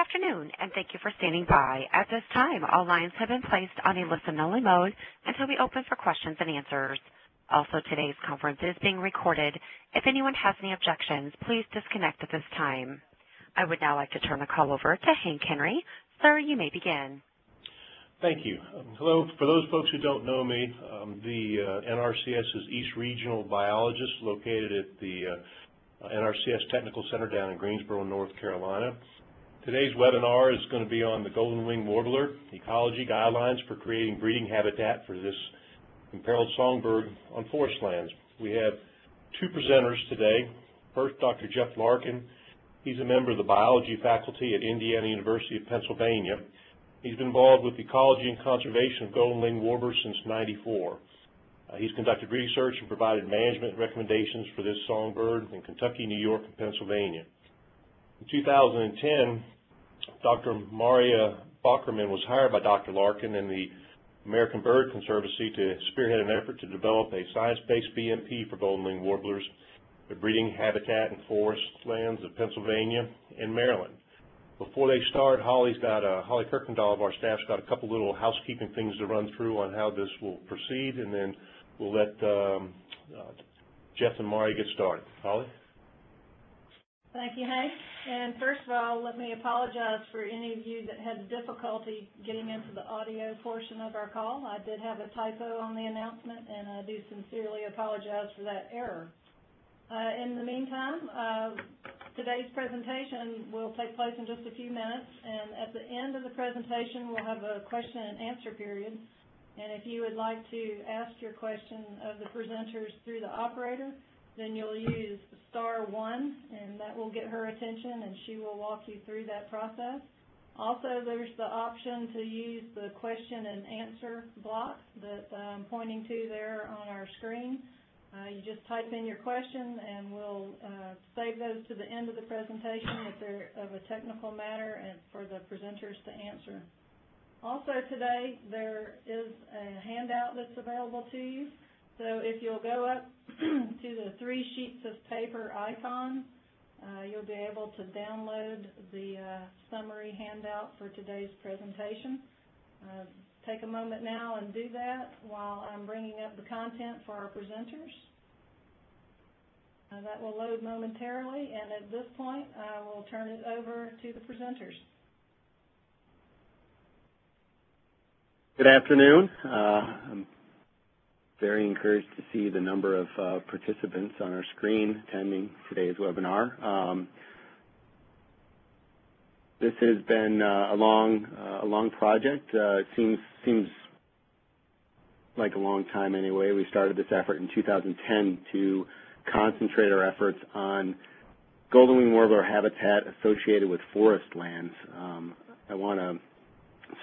afternoon, and thank you for standing by. At this time, all lines have been placed on a listen-only mode until we open for questions and answers. Also, today's conference is being recorded. If anyone has any objections, please disconnect at this time. I would now like to turn the call over to Hank Henry. Sir, you may begin. Thank you. Um, hello. For those folks who don't know me, um, the uh, NRCS's East Regional Biologist located at the uh, NRCS Technical Center down in Greensboro, North Carolina. Today's webinar is going to be on the golden wing warbler, ecology guidelines for creating breeding habitat for this imperiled songbird on forest lands. We have two presenters today. First, Dr. Jeff Larkin. He's a member of the biology faculty at Indiana University of Pennsylvania. He's been involved with ecology and conservation of golden wing warblers since 94. Uh, he's conducted research and provided management recommendations for this songbird in Kentucky, New York, and Pennsylvania. In 2010, Dr. Marja Bakermans was hired by Dr. Larkin and the American Bird Conservancy to spearhead an effort to develop a science-based BMP for golden wing warblers, the breeding habitat and forest lands of Pennsylvania and Maryland. Before they start, Holly's got a, Holly Kirkendall of our staff's got a couple little housekeeping things to run through on how this will proceed, and then we'll let um, uh, Jeff and Marja get started. Holly? Thank you, Hank. And first of all, let me apologize for any of you that had difficulty getting into the audio portion of our call. I did have a typo on the announcement, and I do sincerely apologize for that error. Uh, in the meantime, uh, today's presentation will take place in just a few minutes, and at the end of the presentation, we'll have a question and answer period. And if you would like to ask your question of the presenters through the operator, then you'll use star one, and that will get her attention, and she will walk you through that process. Also, there's the option to use the question and answer block that I'm pointing to there on our screen. Uh, you just type in your question, and we'll uh, save those to the end of the presentation if they're of a technical matter and for the presenters to answer. Also today, there is a handout that's available to you. So if you'll go up to the three sheets of paper icon, uh, you'll be able to download the uh, summary handout for today's presentation. Uh, take a moment now and do that while I'm bringing up the content for our presenters. Uh, that will load momentarily, and at this point, I will turn it over to the presenters. Good afternoon. Very encouraged to see the number of uh, participants on our screen attending today's webinar. Um, this has been uh, a long, uh, a long project. Uh, it seems seems like a long time anyway. We started this effort in 2010 to concentrate our efforts on golden wing warbler habitat associated with forest lands. Um, I want to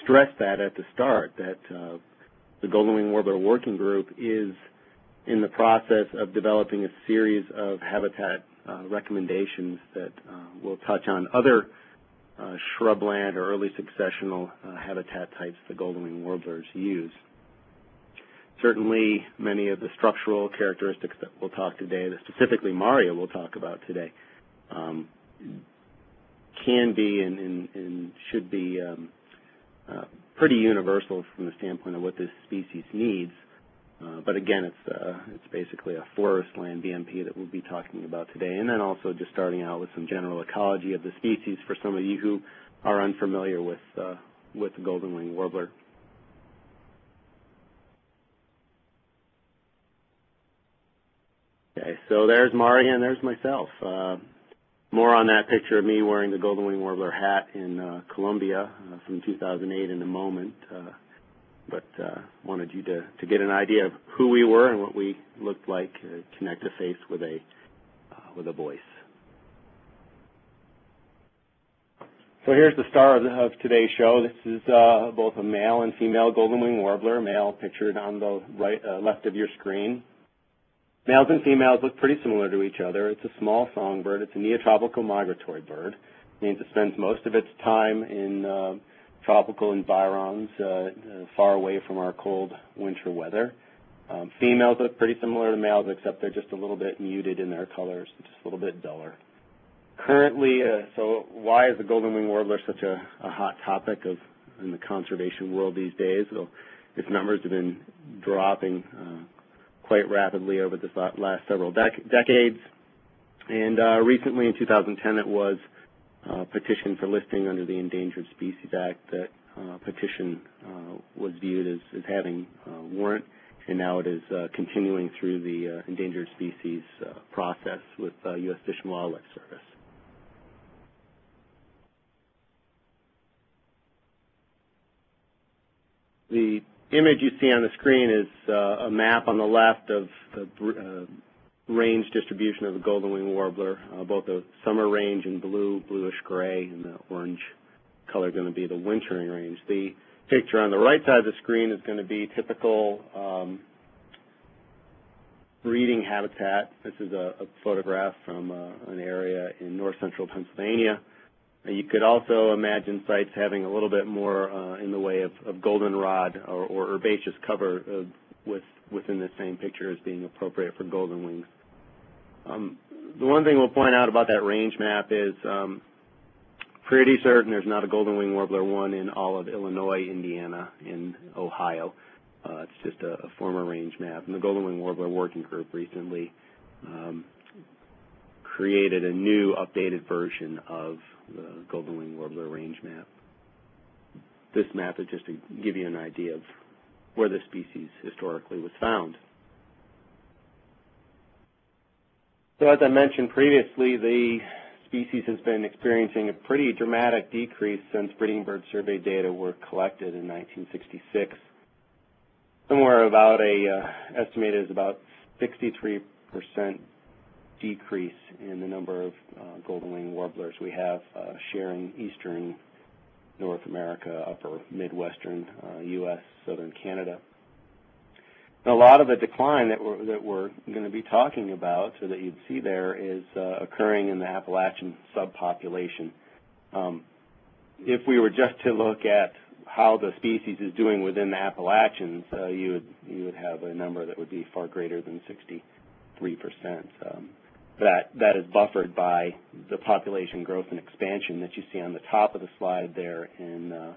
stress that at the start that uh, the Golden Wing Warbler Working Group is in the process of developing a series of habitat uh, recommendations that uh, will touch on other uh, shrubland or early successional uh, habitat types the golden wing warblers use. Certainly, many of the structural characteristics that we'll talk today, that specifically Marja will talk about today, um, can be and, and, and should be um, uh, pretty universal from the standpoint of what this species needs. Uh, but again, it's uh, it's basically a forest land BMP that we'll be talking about today, and then also just starting out with some general ecology of the species for some of you who are unfamiliar with uh, with the golden wing warbler. Okay, so there's Marja and there's myself. More on that picture of me wearing the Golden Wing Warbler hat in uh, Colombia uh, from 2008 in a moment. Uh, but uh, wanted you to, to get an idea of who we were and what we looked like, uh, connect a face with a, uh, with a voice. So here's the star of, the, of today's show. This is uh, both a male and female golden wing warbler, male pictured on the right, uh, left of your screen, Males and females look pretty similar to each other. It's a small songbird. It's a neotropical migratory bird. It means it spends most of its time in uh, tropical environs, uh, uh, far away from our cold winter weather. Um, females look pretty similar to males, except they're just a little bit muted in their colors, just a little bit duller. currently, uh, so why is the golden wing warbler such a, a hot topic of in the conservation world these days? Well, its numbers have been dropping uh, quite rapidly over the last several dec decades. And uh, recently in 2010 it was uh, petitioned for listing under the Endangered Species Act that uh, petition uh, was viewed as, as having uh, warrant and now it is continuing through the endangered species process with U.S. Fish and Wildlife Service. The image you see on the screen is uh, a map on the left of the uh, range distribution of the golden wing warbler, uh, both the summer range in blue, bluish gray, and the orange color going to be the wintering range. The picture on the right side of the screen is going to be typical um, breeding habitat. This is a, a photograph from uh, an area in north central Pennsylvania. You could also imagine sites having a little bit more uh, in the way of, of goldenrod or, or herbaceous cover uh, with, within the same picture as being appropriate for golden wings. Um, the one thing we'll point out about that range map is um, pretty certain there's not a golden wing warbler one in all of Illinois, Indiana, and Ohio. Uh, it's just a, a, former range map. And the golden wing warbler working group recently um, created a new updated version of the golden wing warbler range map. This map is just to give you an idea of where the species historically was found. So as I mentioned previously, the species has been experiencing a pretty dramatic decrease since breeding bird survey data were collected in 1966. Somewhere about a uh, estimated is about 63 percent decrease in the number of uh, golden wing warblers we have uh, sharing eastern North America, upper Midwestern uh, U.S., southern Canada. a lot of the decline that we're, that we're going to be talking about, or that you'd see there, is uh, occurring in the Appalachian subpopulation. Um, if we were just to look at how the species is doing within the Appalachians, uh, you would you would have a number that would be far greater than 63 percent. Um, that that is buffered by the population growth and expansion that you see on the top of the slide there in uh,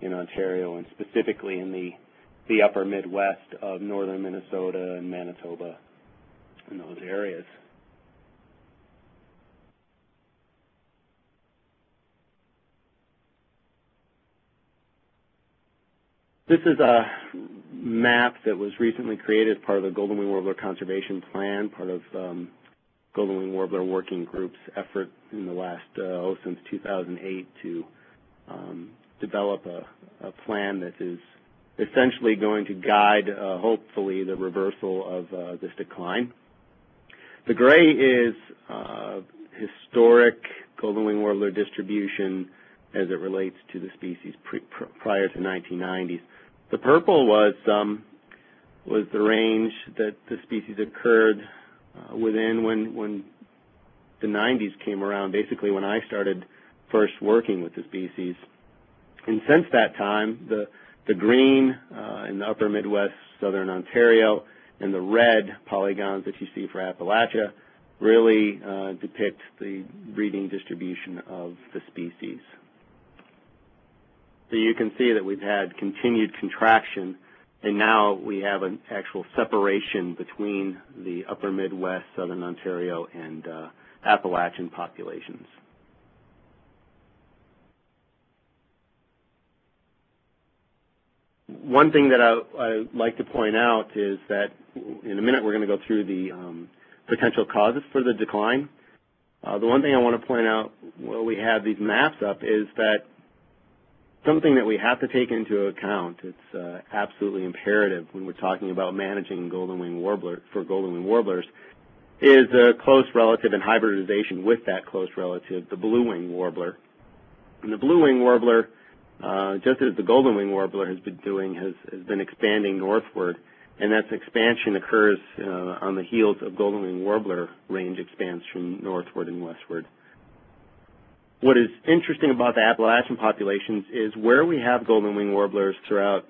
in Ontario and specifically in the the upper Midwest of northern Minnesota and Manitoba and those areas. This is a map that was recently created as part of the Golden Wing Warbler Conservation Plan, part of um, Golden Wing Warbler Working Group's effort in the last, uh, oh, since 2008 to um, develop a, a, plan that is essentially going to guide, uh, hopefully, the reversal of uh, this decline. The gray is uh, historic Golden Wing Warbler distribution as it relates to the species pre, pr prior to 1990s. The purple was um, was the range that the species occurred uh, within when when the 90s came around, basically when I started first working with the species. And since that time, the the green uh, in the upper Midwest, southern Ontario, and the red polygons that you see for Appalachia really uh, depict the breeding distribution of the species. So you can see that we've had continued contraction and now we have an actual separation between the upper Midwest, southern Ontario, and uh, Appalachian populations. One thing that I, would like to point out is that in a minute we're going to go through the um, potential causes for the decline. Uh, the one thing I want to point out while we have these maps up is that something that we have to take into account. It's uh, absolutely imperative when we're talking about managing golden wing warbler for golden wing warblers is a close relative and hybridization with that close relative, the blue wing warbler. And the blue wing warbler, uh, just as the golden wing warbler has been doing, has, has been expanding northward, and that expansion occurs uh, on the heels of golden wing warbler range expansion northward and westward. What is interesting about the Appalachian populations is where we have golden wing warblers throughout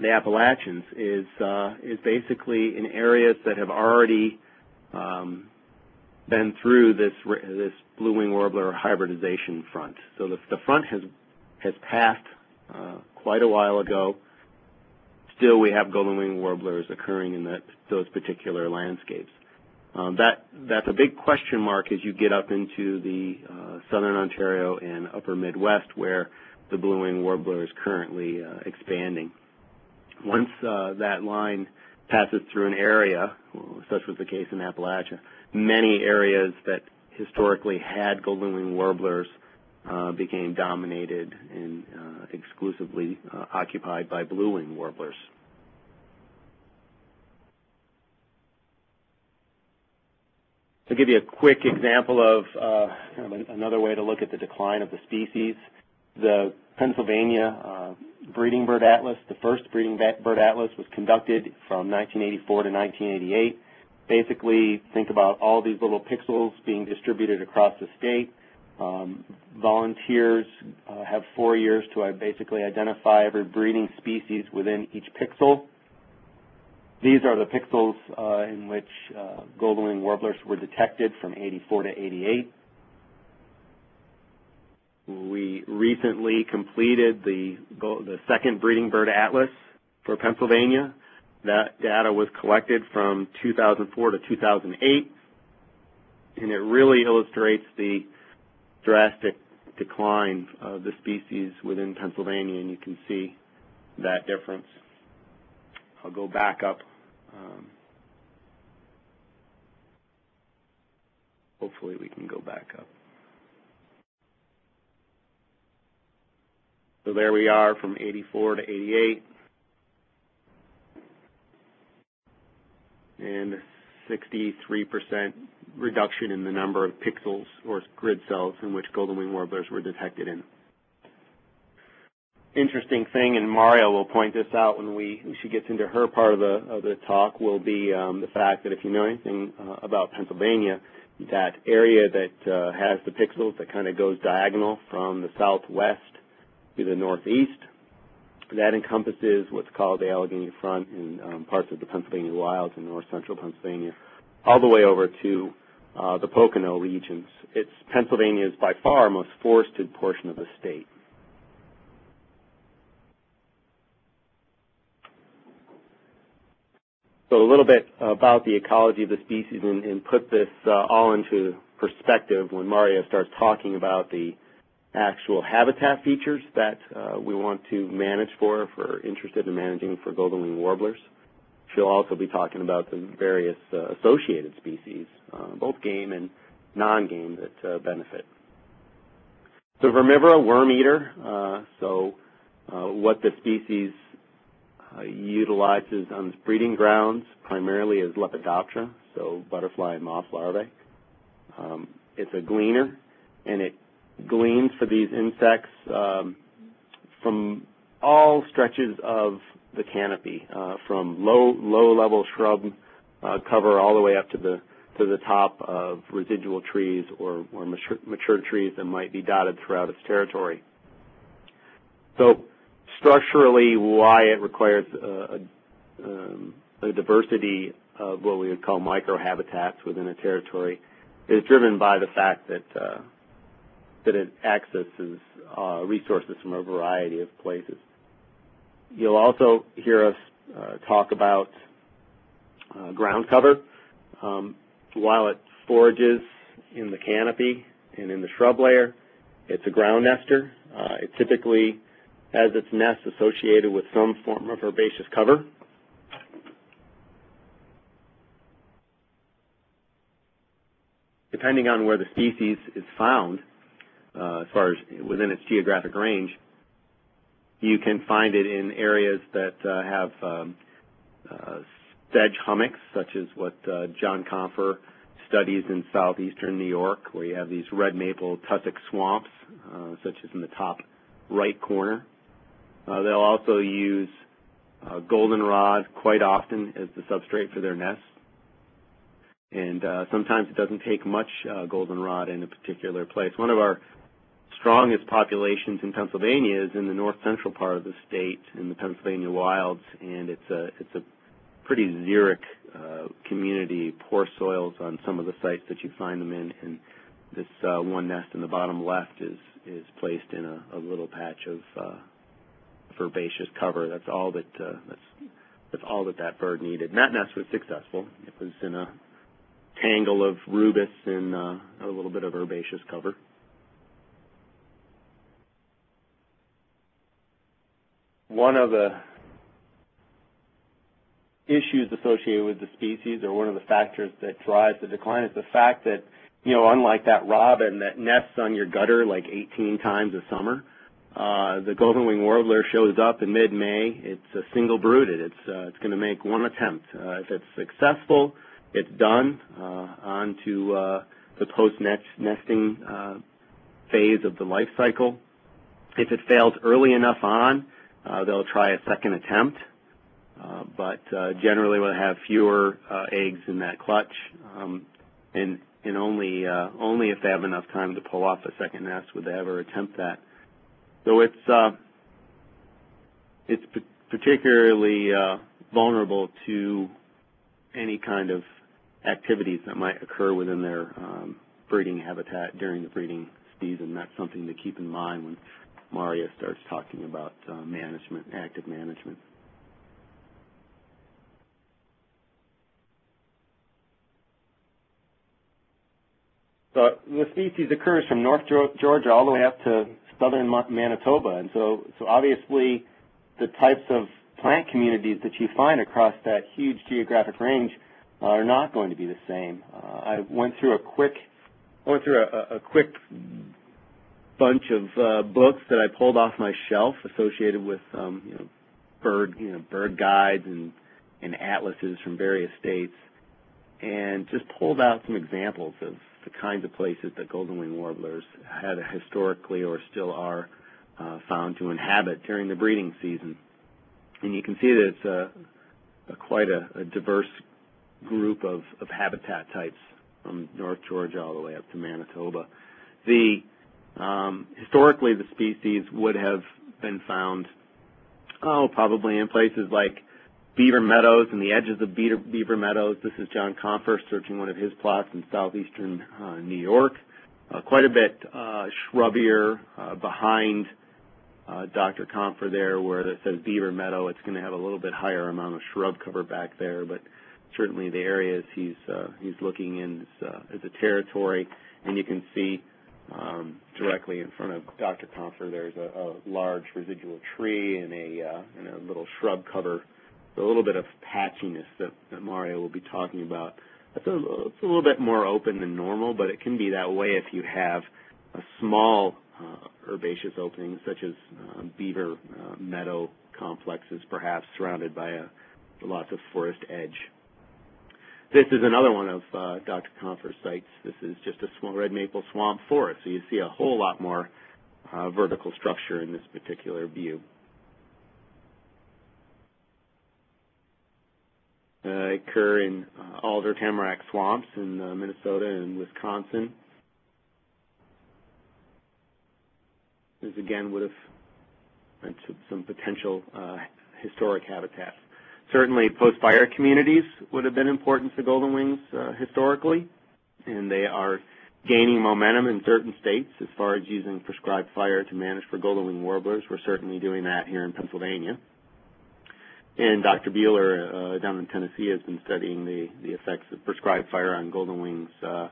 the Appalachians is uh, is basically in areas that have already um, been through this this blue wing warbler hybridization front. So the, the front has has passed uh, quite a while ago. Still, we have golden wing warblers occurring in that those particular landscapes. Um, that that's a big question mark as you get up into the uh, southern Ontario and upper Midwest, where the blue wing warbler is currently uh, expanding. Once uh, that line passes through an area, such was the case in Appalachia, many areas that historically had golden wing warblers uh, became dominated and uh, exclusively uh, occupied by blue wing warblers. To give you a quick example of uh, kind of another way to look at the decline of the species, the Pennsylvania uh, Breeding Bird Atlas, the first Breeding Bird Atlas was conducted from 1984 to 1988. Basically, think about all these little pixels being distributed across the state. Um, volunteers uh, have four years to uh, basically identify every breeding species within each pixel. These are the pixels uh, in which uh, golden wing warblers were detected from 84 to 88. We recently completed the, the second breeding bird atlas for Pennsylvania. That data was collected from 2004 to 2008, and it really illustrates the drastic decline of the species within Pennsylvania, and you can see that difference. I'll go back up. Um, hopefully we can go back up. So there we are from 84 to 88. And 63% reduction in the number of pixels or grid cells in which golden wing warblers were detected in. Interesting thing, and Marja will point this out when we she gets into her part of the of the talk, will be um, the fact that if you know anything uh, about Pennsylvania, that area that uh, has the pixels that kind of goes diagonal from the southwest to the northeast. That encompasses what's called the Allegheny Front and um, parts of the Pennsylvania Wilds in north central Pennsylvania, all the way over to uh, the Pocono regions. It's Pennsylvania's by far most forested portion of the state. So a little bit about the ecology of the species and, and put this uh, all into perspective when Marja starts talking about the actual habitat features that uh, we want to manage for, if we're interested in managing for golden wing warblers. She'll also be talking about the various uh, associated species, uh, both game and non-game that uh, benefit. So Vermivora, worm eater, uh, so uh, what the species utilizes on its breeding grounds primarily as Lepidoptera, so butterfly and moth larvae. Um, it's a gleaner, and it gleans for these insects um, from all stretches of the canopy, uh, from low low level shrub uh, cover all the way up to the to the top of residual trees or, or mature, mature trees that might be dotted throughout its territory. So structurally, why it requires a, a, um, a diversity of what we would call microhabitats within a territory is driven by the fact that uh, that it accesses uh, resources from a variety of places. You'll also hear us uh, talk about uh, ground cover. Um, while it forages in the canopy and in the shrub layer, it's a ground nester. Uh, it typically has its nest associated with some form of herbaceous cover. Depending on where the species is found, uh, as far as within its geographic range. You can find it in areas that uh, have um, uh, sedge hummocks, such as what uh, John Confer studies in southeastern New York, where you have these red maple tussock swamps, uh, such as in the top right corner. Uh, they'll also use goldenrod quite often as the substrate for their nests. And uh, sometimes it doesn't take much uh, goldenrod in a particular place. One of our strongest populations in Pennsylvania is in the north central part of the state in the Pennsylvania wilds, and it's a it's a pretty xeric uh, community, poor soils on some of the sites that you find them in, and this uh, one nest in the bottom left is is placed in a, a little patch of uh, herbaceous cover. That's all that uh, that's that's all that that bird needed. And that nest was successful. It was in a tangle of rubus and uh, a little bit of herbaceous cover. One of the issues associated with the species or one of the factors that drives the decline is the fact that, you know, unlike that robin that nests on your gutter like 18 times a summer, uh, the golden wing warbler shows up in mid-May. It's a single brooded. It's uh, it's going to make one attempt. Uh, if it's successful, it's done. Uh, on to uh, the post-nesting uh, phase of the life cycle. If it fails early enough on, uh, they'll try a second attempt. Uh, but uh, generally, we'll have fewer uh, eggs in that clutch, um, and and only uh, only if they have enough time to pull off a second nest would they ever attempt that. So it's uh, it's particularly uh, vulnerable to any kind of activities that might occur within their um, breeding habitat during the breeding season. That's something to keep in mind when Marja starts talking about uh, management, active management. So the species occurs from North Georgia all the way up to southern Manitoba. And so, so obviously the types of plant communities that you find across that huge geographic range are not going to be the same. Uh, I went through a quick, I went through a, a quick bunch of uh, books that I pulled off my shelf associated with, um, you know, bird, you know, bird guides and, and atlases from various states, and just pulled out some examples of the kinds of places that golden wing warblers had historically or still are uh, found to inhabit during the breeding season. And you can see that it's a, a quite a, a, diverse group of, of habitat types from North Georgia all the way up to Manitoba. The um, historically the species would have been found oh probably in places like Beaver Meadows and the edges of Beaver, Beaver Meadows. This is John Confer searching one of his plots in southeastern uh, New York. Uh, quite a bit uh, shrubbier uh, behind uh, Dr. Confer there where it says Beaver Meadow. It's going to have a little bit higher amount of shrub cover back there, but certainly the areas he's uh, he's looking in is, is a territory, and you can see um, directly in front of Dr. Confer there's a, a large residual tree and a and a little shrub cover a little bit of patchiness that, that Marja will be talking about. It's a, it's a little bit more open than normal, but it can be that way if you have a small uh, herbaceous opening, such as uh, beaver uh, meadow complexes, perhaps surrounded by a, lots of forest edge. This is another one of uh, Dr. Confer's sites. This is just a small red maple swamp forest, so you see a whole lot more uh, vertical structure in this particular view. uh, occur in uh, alder tamarack swamps in uh, Minnesota and Wisconsin. This again would have led to some potential uh, historic habitats. Certainly post-fire communities would have been important to golden wings uh, historically, and they are gaining momentum in certain states as far as using prescribed fire to manage for golden wing warblers. We're certainly doing that here in Pennsylvania. And Dr. Buehler uh, down in Tennessee has been studying the, the effects of prescribed fire on golden wings uh,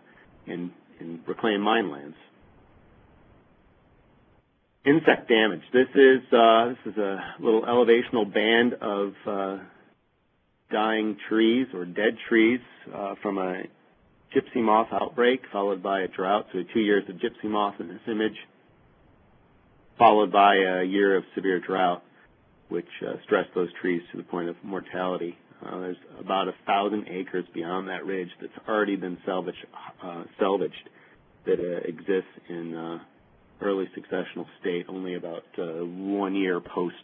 in, in reclaimed mine lands. Insect damage. This is uh, this is a little elevational band of uh, dying trees or dead trees uh, from a gypsy moth outbreak, followed by a drought. So two years of gypsy moth in this image, followed by a year of severe drought which uh, stress those trees to the point of mortality. Uh, there's about a thousand acres beyond that ridge that's already been salvaged, uh, salvaged that uh, exists in uh, early successional state, only about uh, one year post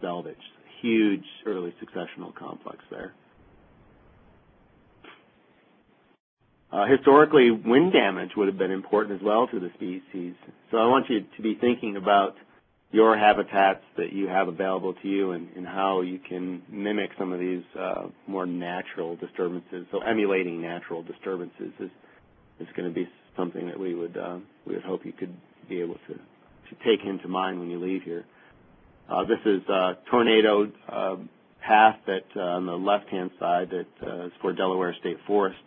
salvage. Huge early successional complex there. Uh, historically, wind damage would have been important as well to the species. So I want you to be thinking about your habitats that you have available to you and, and how you can mimic some of these uh, more natural disturbances. So emulating natural disturbances is is going to be something that we would uh, we would hope you could be able to to take into mind when you leave here. Uh, this is a tornado uh, path that uh, on the left-hand side that uh, is for Delaware State Forest,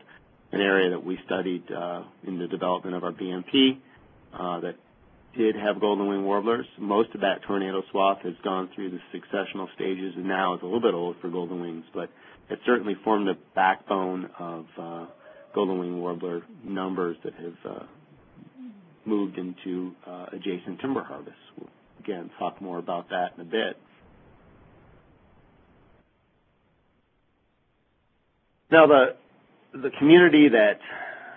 an area that we studied uh, in the development of our BMP uh, that did have golden wing warblers. Most of that tornado swath has gone through the successional stages and now is a little bit old for golden wings, but it certainly formed the backbone of uh, golden wing warbler numbers that have uh, moved into uh, adjacent timber harvests. We'll again talk more about that in a bit. Now the the community that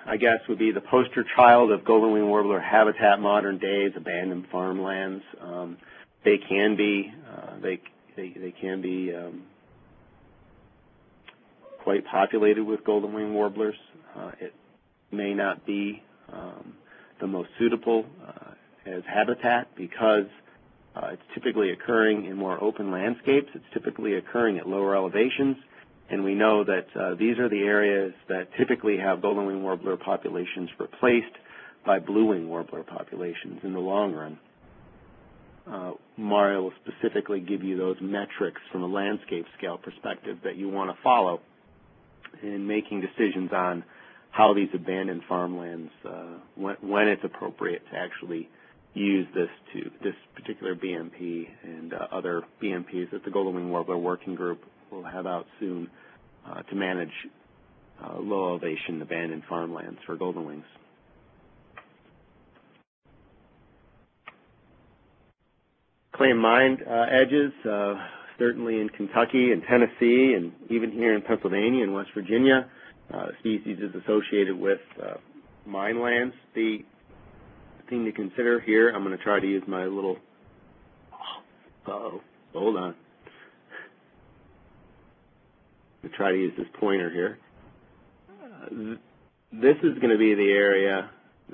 I guess would be the poster child of golden wing warbler habitat modern days, abandoned farmlands. Um, they can be uh, they, they they can be um, quite populated with golden wing warblers. Uh, it may not be um, the most suitable uh, as habitat because uh, it's typically occurring in more open landscapes. It's typically occurring at lower elevations. And we know that uh, these are the areas that typically have golden wing warbler populations replaced by blue wing warbler populations in the long run. Uh, Marja will specifically give you those metrics from a landscape scale perspective that you want to follow in making decisions on how these abandoned farmlands, uh, when, when, it's appropriate to actually use this to this particular BMP and uh, other BMPs that the Golden Wing Warbler Working Group will have out soon uh, to manage uh, low elevation abandoned farmlands for golden wings. Claim mine uh, edges, certainly in Kentucky and Tennessee and even here in Pennsylvania and West Virginia, species is associated with mine lands. The thing to consider here, I'm going to try to use my little, uh oh hold on. I'm try to use this pointer here. Uh, this is going to be the area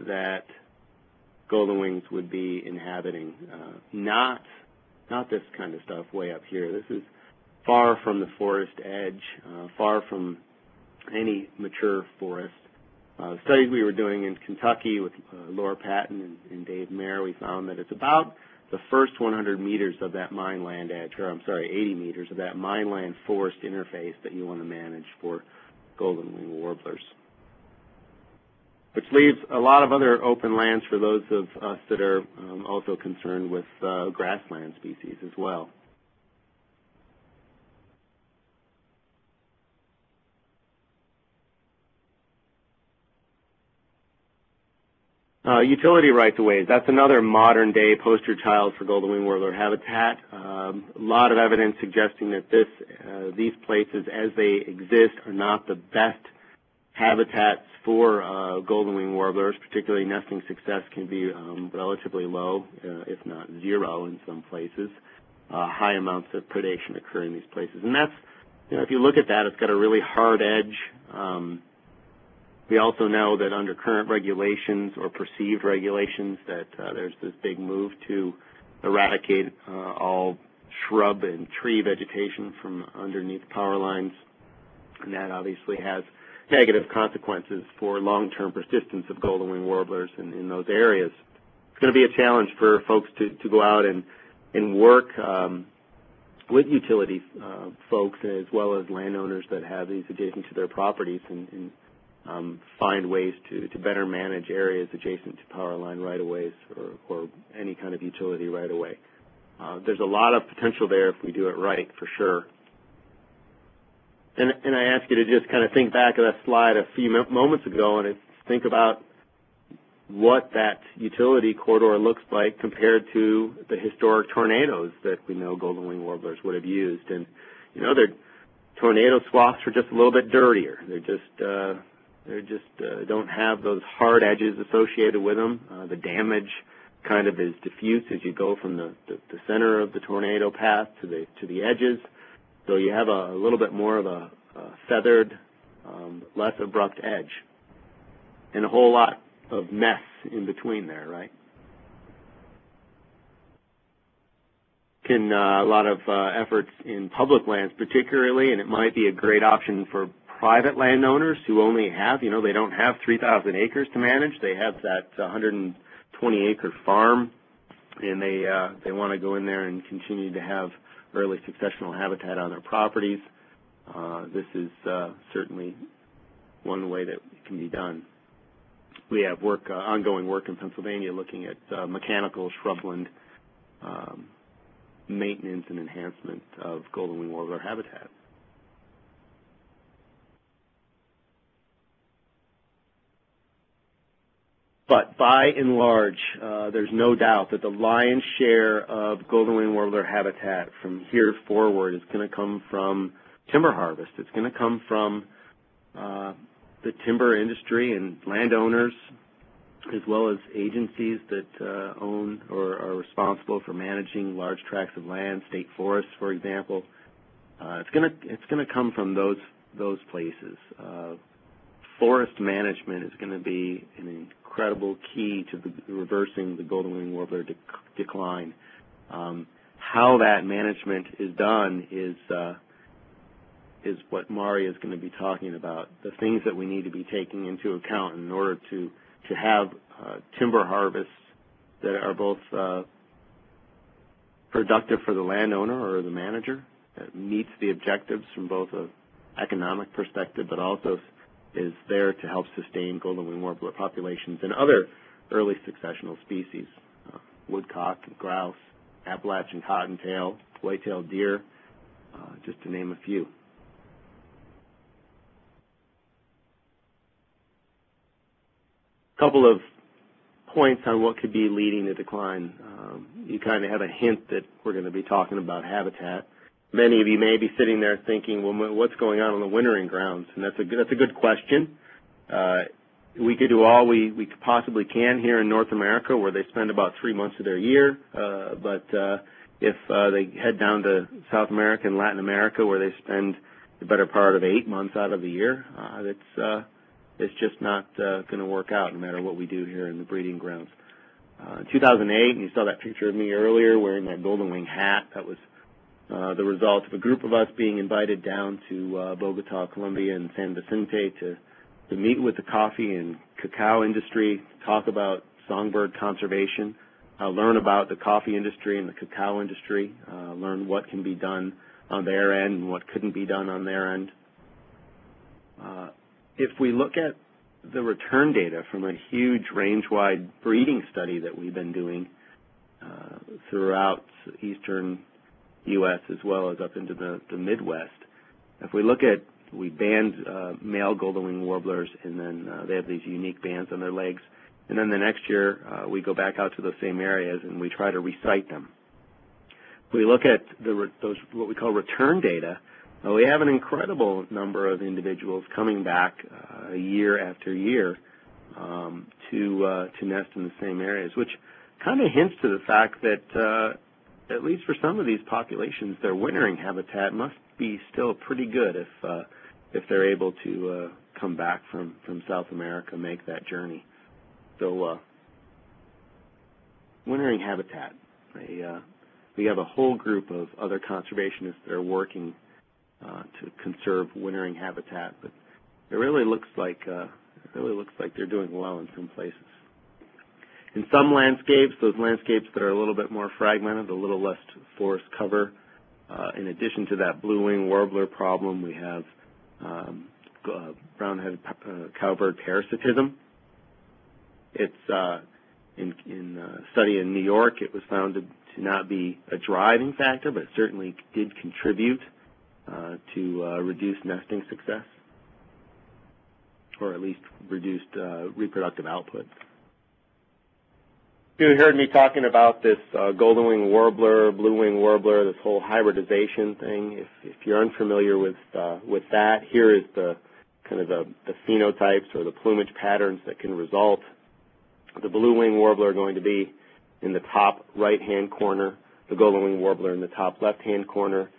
that golden wings would be inhabiting, uh, not not this kind of stuff way up here. This is far from the forest edge, uh, far from any mature forest. Uh, studies we were doing in Kentucky with uh, Laura Patton and, and Dave Maehr, we found that it's about the first 100 meters of that mine land edge, or I'm sorry, 80 meters of that mine land forest interface that you want to manage for golden wing warblers. Which leaves a lot of other open lands for those of us that are um, also concerned with uh, grassland species as well. Uh, utility rights of ways, that's another modern day poster child for golden wing warbler habitat. Um, a lot of evidence suggesting that this, uh, these places as they exist are not the best habitats for uh, golden wing warblers, particularly nesting success can be um, relatively low, uh, if not zero in some places. Uh, high amounts of predation occur in these places. And that's, you know, if you look at that, it's got a really hard edge. Um, we also know that under current regulations or perceived regulations that uh, there's this big move to eradicate uh, all shrub and tree vegetation from underneath power lines. And that obviously has negative consequences for long-term persistence of golden wing warblers in, in, those areas. It's going to be a challenge for folks to, to go out and, and work um, with utility uh, folks as well as landowners that have these adjacent to their properties and, and um, find ways to, to better manage areas adjacent to power line right-of-ways or, or any kind of utility right-of-way. Uh, there's a lot of potential there if we do it right, for sure. And, and I ask you to just kind of think back of that slide a few moments ago and think about what that utility corridor looks like compared to the historic tornadoes that we know golden wing warblers would have used. And, you know, their tornado swaths are just a little bit dirtier. They're just uh, they just uh, don't have those hard edges associated with them. Uh, the damage kind of is diffuse as you go from the, the, the center of the tornado path to the to the edges. So you have a, a little bit more of a, a feathered, um, less abrupt edge, and a whole lot of mess in between there, right? in uh, a lot of uh, efforts in public lands particularly, and it might be a great option for private landowners who only have, you know, they don't have 3,000 acres to manage. They have that 120 acre farm, and they uh, they want to go in there and continue to have early successional habitat on their properties. Uh, this is uh, certainly one way that it can be done. We have work, uh, ongoing work in Pennsylvania looking at uh, mechanical shrubland um, maintenance and enhancement of golden wing warbler habitat. But by and large, uh, there's no doubt that the lion's share of golden wing warbler habitat from here forward is going to come from timber harvest. It's going to come from uh, the timber industry and landowners, as well as agencies that uh, own or are responsible for managing large tracts of land, state forests, for example. Uh, it's going to it's going to come from those those places. Uh, forest management is going to be an incredible key to the, reversing the golden wing warbler dec decline. Um, how that management is done is uh, is what Mari is going to be talking about. The things that we need to be taking into account in order to to have uh, timber harvests that are both uh, productive for the landowner or the manager, that meets the objectives from both a economic perspective, but also is there to help sustain golden wing warbler populations and other early successional species, uh, woodcock, grouse, Appalachian cottontail, white-tailed deer, uh, just to name a few. couple of points on what could be leading to decline. Um, you kind of have a hint that we're going to be talking about habitat. Many of you may be sitting there thinking, well, what's going on on the wintering grounds? And that's a good, that's a good question. Uh, we could do all we, we possibly can here in North America where they spend about three months of their year. Uh, but uh, if uh, they head down to South America and Latin America where they spend the better part of eight months out of the year, uh, it's, uh, it's just not uh, going to work out no matter what we do here in the breeding grounds. Uh, 2008, and you saw that picture of me earlier wearing that golden wing hat. That was uh, the result of a group of us being invited down to uh, Bogota, Colombia, and San Vicente to to meet with the coffee and cacao industry, talk about songbird conservation, uh, learn about the coffee industry and the cacao industry, uh, learn what can be done on their end and what couldn't be done on their end. Uh, if we look at the return data from a huge range-wide breeding study that we've been doing uh, throughout eastern U.S. as well as up into the, the Midwest, if we look at we banned uh, male golden wing warblers, and then uh, they have these unique bands on their legs. And then the next year, uh, we go back out to those same areas and we try to recite them. We look at the, those what we call return data, well, we have an incredible number of individuals coming back uh, year after year um, to uh, to nest in the same areas, which kind of hints to the fact that uh, at least for some of these populations, their wintering habitat must be still pretty good if uh, if they're able to uh, come back from from South America, make that journey. So, uh, wintering habitat. A, uh, we have a whole group of other conservationists that are working uh, to conserve wintering habitat. But it really looks like uh, it really looks like they're doing well in some places. In some landscapes, those landscapes that are a little bit more fragmented, a little less forest cover, uh, in addition to that blue wing warbler problem, we have um, uh, brown-headed uh, cowbird parasitism. It's uh, in, in uh, study in New York. It was found to, to not be a driving factor, but it certainly did contribute uh, to uh, reduce nesting success, or at least reduced reproductive output. You heard me talking about this uh, golden wing warbler, blue wing warbler, this whole hybridization thing. If, if you're unfamiliar with uh, with that, here is the kind of the, the phenotypes or the plumage patterns that can result. The blue wing warbler are going to be in the top right-hand corner, the golden wing warbler in the top left-hand corner,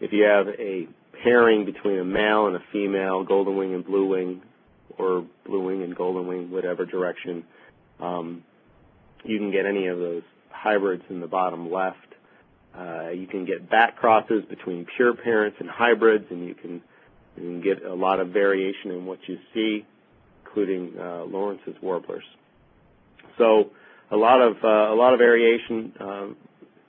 if you have a pairing between a male and a female, golden wing and blue wing, or blue wing and golden wing, whatever direction, um, you can get any of those hybrids in the bottom left. Uh, you can get back crosses between pure parents and hybrids, and you can, you can get a lot of variation in what you see, including uh, Lawrence's warblers. So a lot of uh, a lot of variation. Um,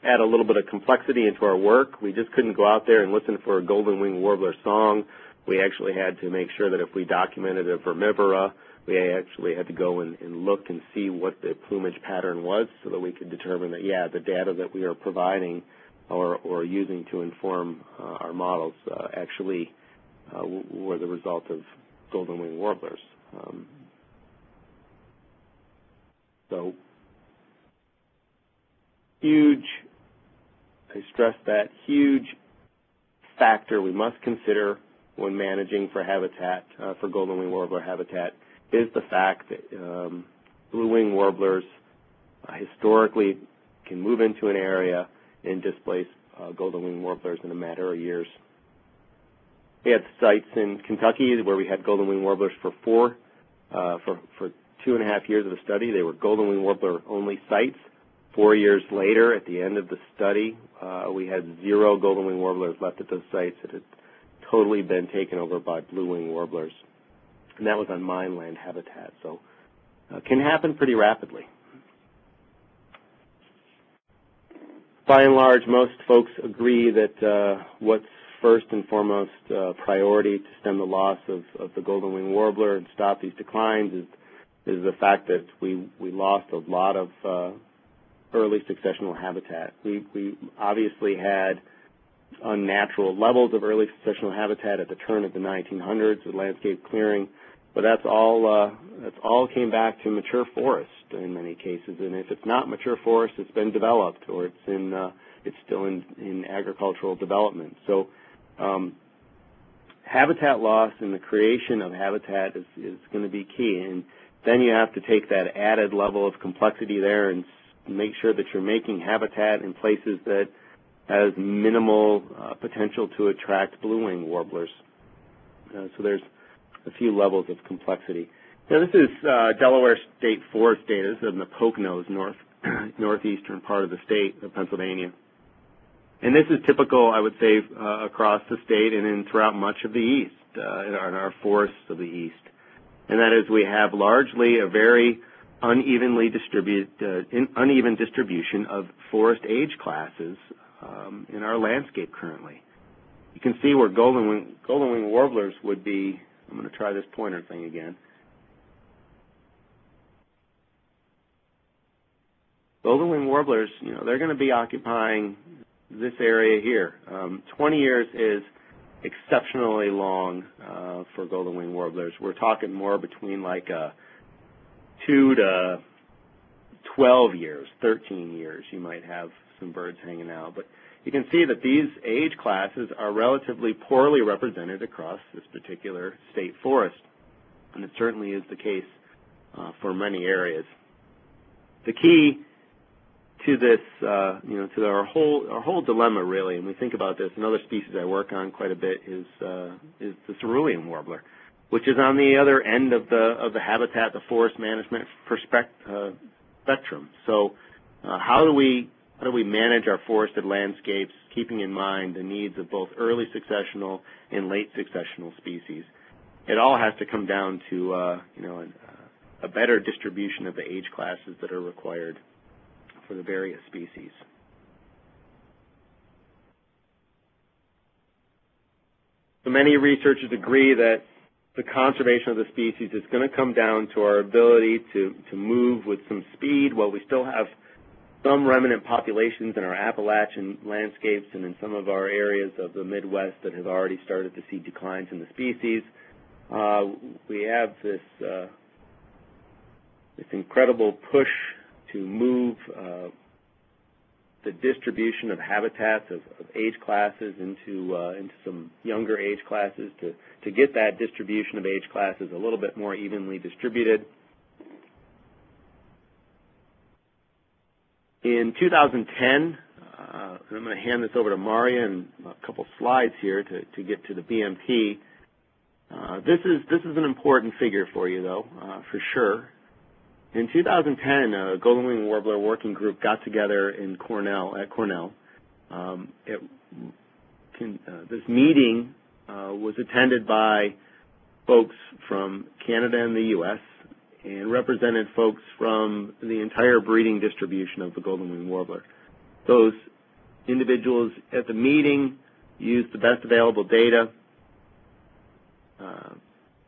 add a little bit of complexity into our work. We just couldn't go out there and listen for a golden wing warbler song. We actually had to make sure that if we documented a vermivora, we actually had to go and, and look and see what the plumage pattern was so that we could determine that, yeah, the data that we are providing or, or using to inform uh, our models uh, actually uh, were the result of golden wing warblers. Um, so huge I stress that huge factor we must consider when managing for habitat, uh, for golden wing warbler habitat, is the fact that um, blue wing warblers uh, historically can move into an area and displace uh, golden wing warblers in a matter of years. We had sites in Kentucky where we had golden wing warblers for four, uh, for, for two and a half years of the study. They were golden wing warbler only sites. Four years later, at the end of the study, uh, we had zero golden wing warblers left at those sites. It had totally been taken over by blue wing warblers. And that was on mine land habitat. So uh, can happen pretty rapidly. By and large, most folks agree that uh, what's first and foremost uh, priority to stem the loss of, of the golden wing warbler and stop these declines is is the fact that we we lost a lot of uh, early successional habitat. We, we obviously had unnatural levels of early successional habitat at the turn of the 1900s with landscape clearing, but that's all uh, that's all came back to mature forest in many cases. And if it's not mature forest, it's been developed or it's in uh, it's still in, in agricultural development. So um, habitat loss and the creation of habitat is, is going to be key. And then you have to take that added level of complexity there and make sure that you're making habitat in places that has minimal uh, potential to attract blue wing warblers. Uh, so there's a few levels of complexity. Now this is uh, Delaware State Forest data. This is in the Poconos, north northeastern part of the state of Pennsylvania. And this is typical, I would say, uh, across the state and in throughout much of the east, uh, in our, forests of the east. And that is we have largely a very unevenly distributed, uh, uneven distribution of forest age classes um, in our landscape currently. You can see where golden wing, golden wing warblers would be. I'm going to try this pointer thing again. Golden wing warblers, you know, they're going to be occupying this area here. Um, 20 years is exceptionally long uh, for golden wing warblers. We're talking more between like a two to 12 years, 13 years, you might have some birds hanging out. But you can see that these age classes are relatively poorly represented across this particular state forest. And it certainly is the case uh, for many areas. The key to this, uh, you know, to our whole our whole dilemma really, and we think about this. Another species I work on quite a bit is uh, is the cerulean warbler which is on the other end of the of the habitat, the forest management uh, spectrum. So, uh, how do we how do we manage our forested landscapes, keeping in mind the needs of both early successional and late successional species? It all has to come down to uh, you know a, a better distribution of the age classes that are required for the various species. So many researchers agree that the conservation of the species is going to come down to our ability to, to move with some speed while we still have some remnant populations in our Appalachian landscapes and in some of our areas of the Midwest that have already started to see declines in the species. Uh, we have this uh, this incredible push to move uh, the distribution of habitats of, of age classes into uh, into some younger age classes to to get that distribution of age classes a little bit more evenly distributed. In 2010, uh, I'm going to hand this over to Marja and a couple slides here to, to get to the BMP. Uh, this is this is an important figure for you, though, uh, for sure. In 2010, a Golden Wing Warbler Working Group got together in Cornell, at Cornell, Um, it, can, uh, this meeting uh, was attended by folks from Canada and the U.S. and represented folks from the entire breeding distribution of the golden wing warbler. Those individuals at the meeting used the best available data, uh,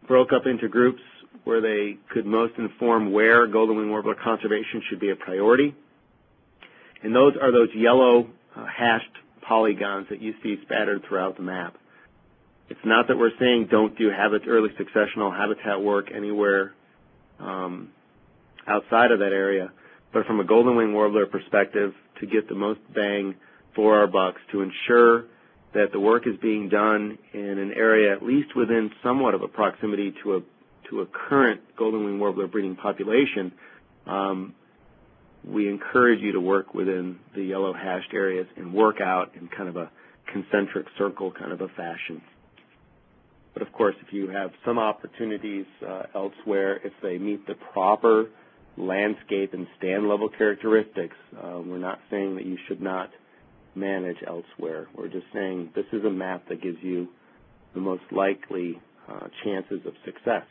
broke up into groups where they could most inform where golden wing warbler conservation should be a priority. And those are those yellow uh, hashed polygons that you see spattered throughout the map. It's not that we're saying don't do habit, early successional habitat work anywhere um, outside of that area, but from a golden wing warbler perspective, to get the most bang for our bucks, to ensure that the work is being done in an area at least within somewhat of a proximity to a to a current golden wing warbler breeding population, um, we encourage you to work within the yellow hashed areas and work out in kind of a concentric circle kind of a fashion. But of course, if you have some opportunities uh, elsewhere, if they meet the proper landscape and stand level characteristics, uh, we're not saying that you should not manage elsewhere. We're just saying this is a map that gives you the most likely uh, chances of success.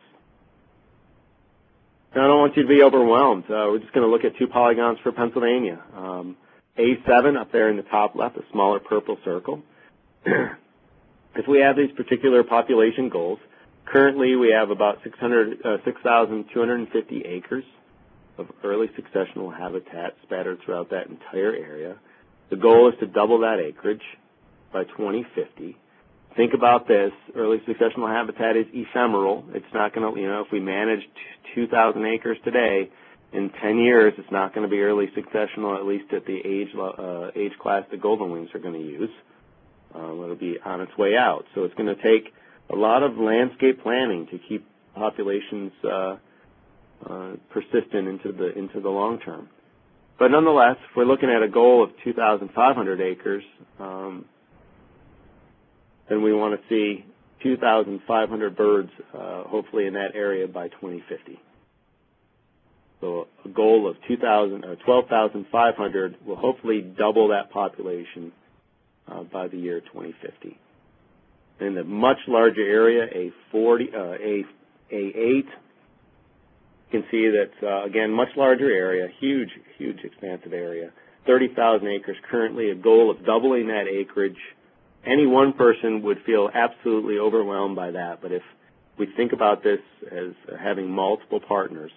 Now, I don't want you to be overwhelmed. Uh, we're just going to look at two polygons for Pennsylvania. Um, A7 up there in the top left, a smaller purple circle. if we have these particular population goals, currently we have about 6,250 uh, acres of early successional habitat spattered throughout that entire area. The goal is to double that acreage by 2050. Think about this. Early successional habitat is ephemeral. It's not going to, you know, if we manage 2,000 acres today, in 10 years, it's not going to be early successional, at least at the age, uh, age class the golden wings are going to use. Um, it'll be on its way out. So it's going to take a lot of landscape planning to keep populations uh, uh, persistent into the into the long term. But nonetheless, if we're looking at a goal of 2,500 acres, um, then we want to see 2,500 birds, uh, hopefully in that area by 2050. So a goal of 2,000 or 12,500 will hopefully double that population uh, by the year 2050. In the much larger area, a 40, uh, a A8 you can see that, uh, again, much larger area, huge, huge expansive area, 30,000 acres currently, a goal of doubling that acreage. Any one person would feel absolutely overwhelmed by that, but if we think about this as having multiple partners,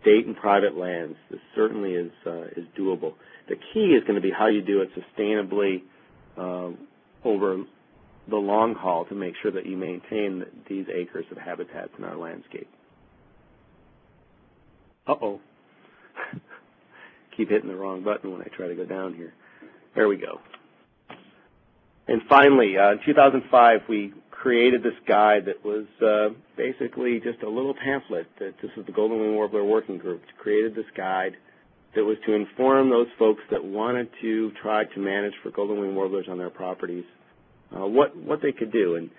state and private lands, this certainly is, uh, is doable. The key is going to be how you do it sustainably uh, over the long haul to make sure that you maintain these acres of habitats in our landscape. Uh-oh. Keep hitting the wrong button when I try to go down here. There we go. And finally, uh, in 2005, we created this guide that was uh, basically just a little pamphlet that this is the Golden Wing Warbler Working Group created this guide that was to inform those folks that wanted to try to manage for golden wing warblers on their properties uh, what what they could do. And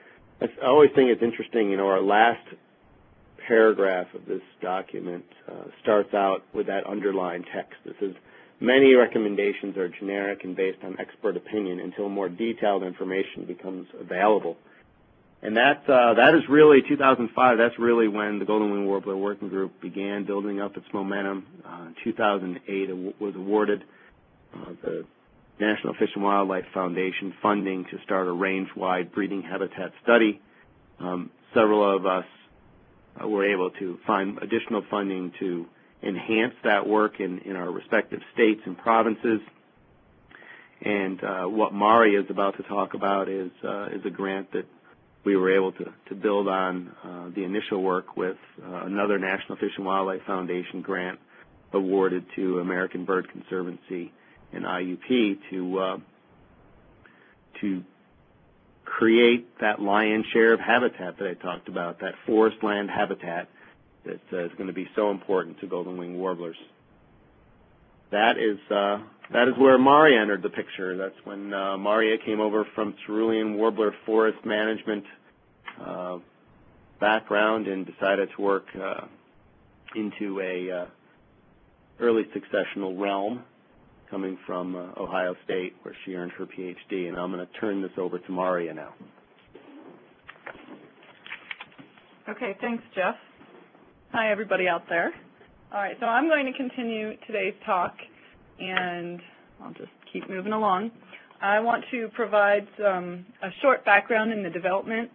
I always think it's interesting. You know, our last paragraph of this document uh, starts out with that underlined text. This is many recommendations are generic and based on expert opinion until more detailed information becomes available. And that uh, that is really 2005. That's really when the Golden Wing Warbler Working Group began building up its momentum. Uh, 2008, it was awarded uh, the National Fish and Wildlife Foundation funding to start a range-wide breeding habitat study. Um, several of us uh, were able to find additional funding to enhance that work in, in our respective states and provinces. And uh, what Mari is about to talk about is uh, is a grant that we were able to, build on uh, the initial work with uh, another National Fish and Wildlife Foundation grant awarded to American Bird Conservancy and IUP to uh, to create that lion's share of habitat that I talked about, that forest land habitat that uh, is going to be so important to golden wing warblers. That is uh, that is where Mari entered the picture. That's when uh, Marja came over from cerulean warbler forest management uh, background and decided to work uh, into a uh, early successional realm. coming from uh, Ohio State, where she earned her PhD. And I'm going to turn this over to Marja now. Okay, thanks, Jeff. Hi, everybody out there. All right, so I'm going to continue today's talk, and I'll just keep moving along. I want to provide some, a short background in the development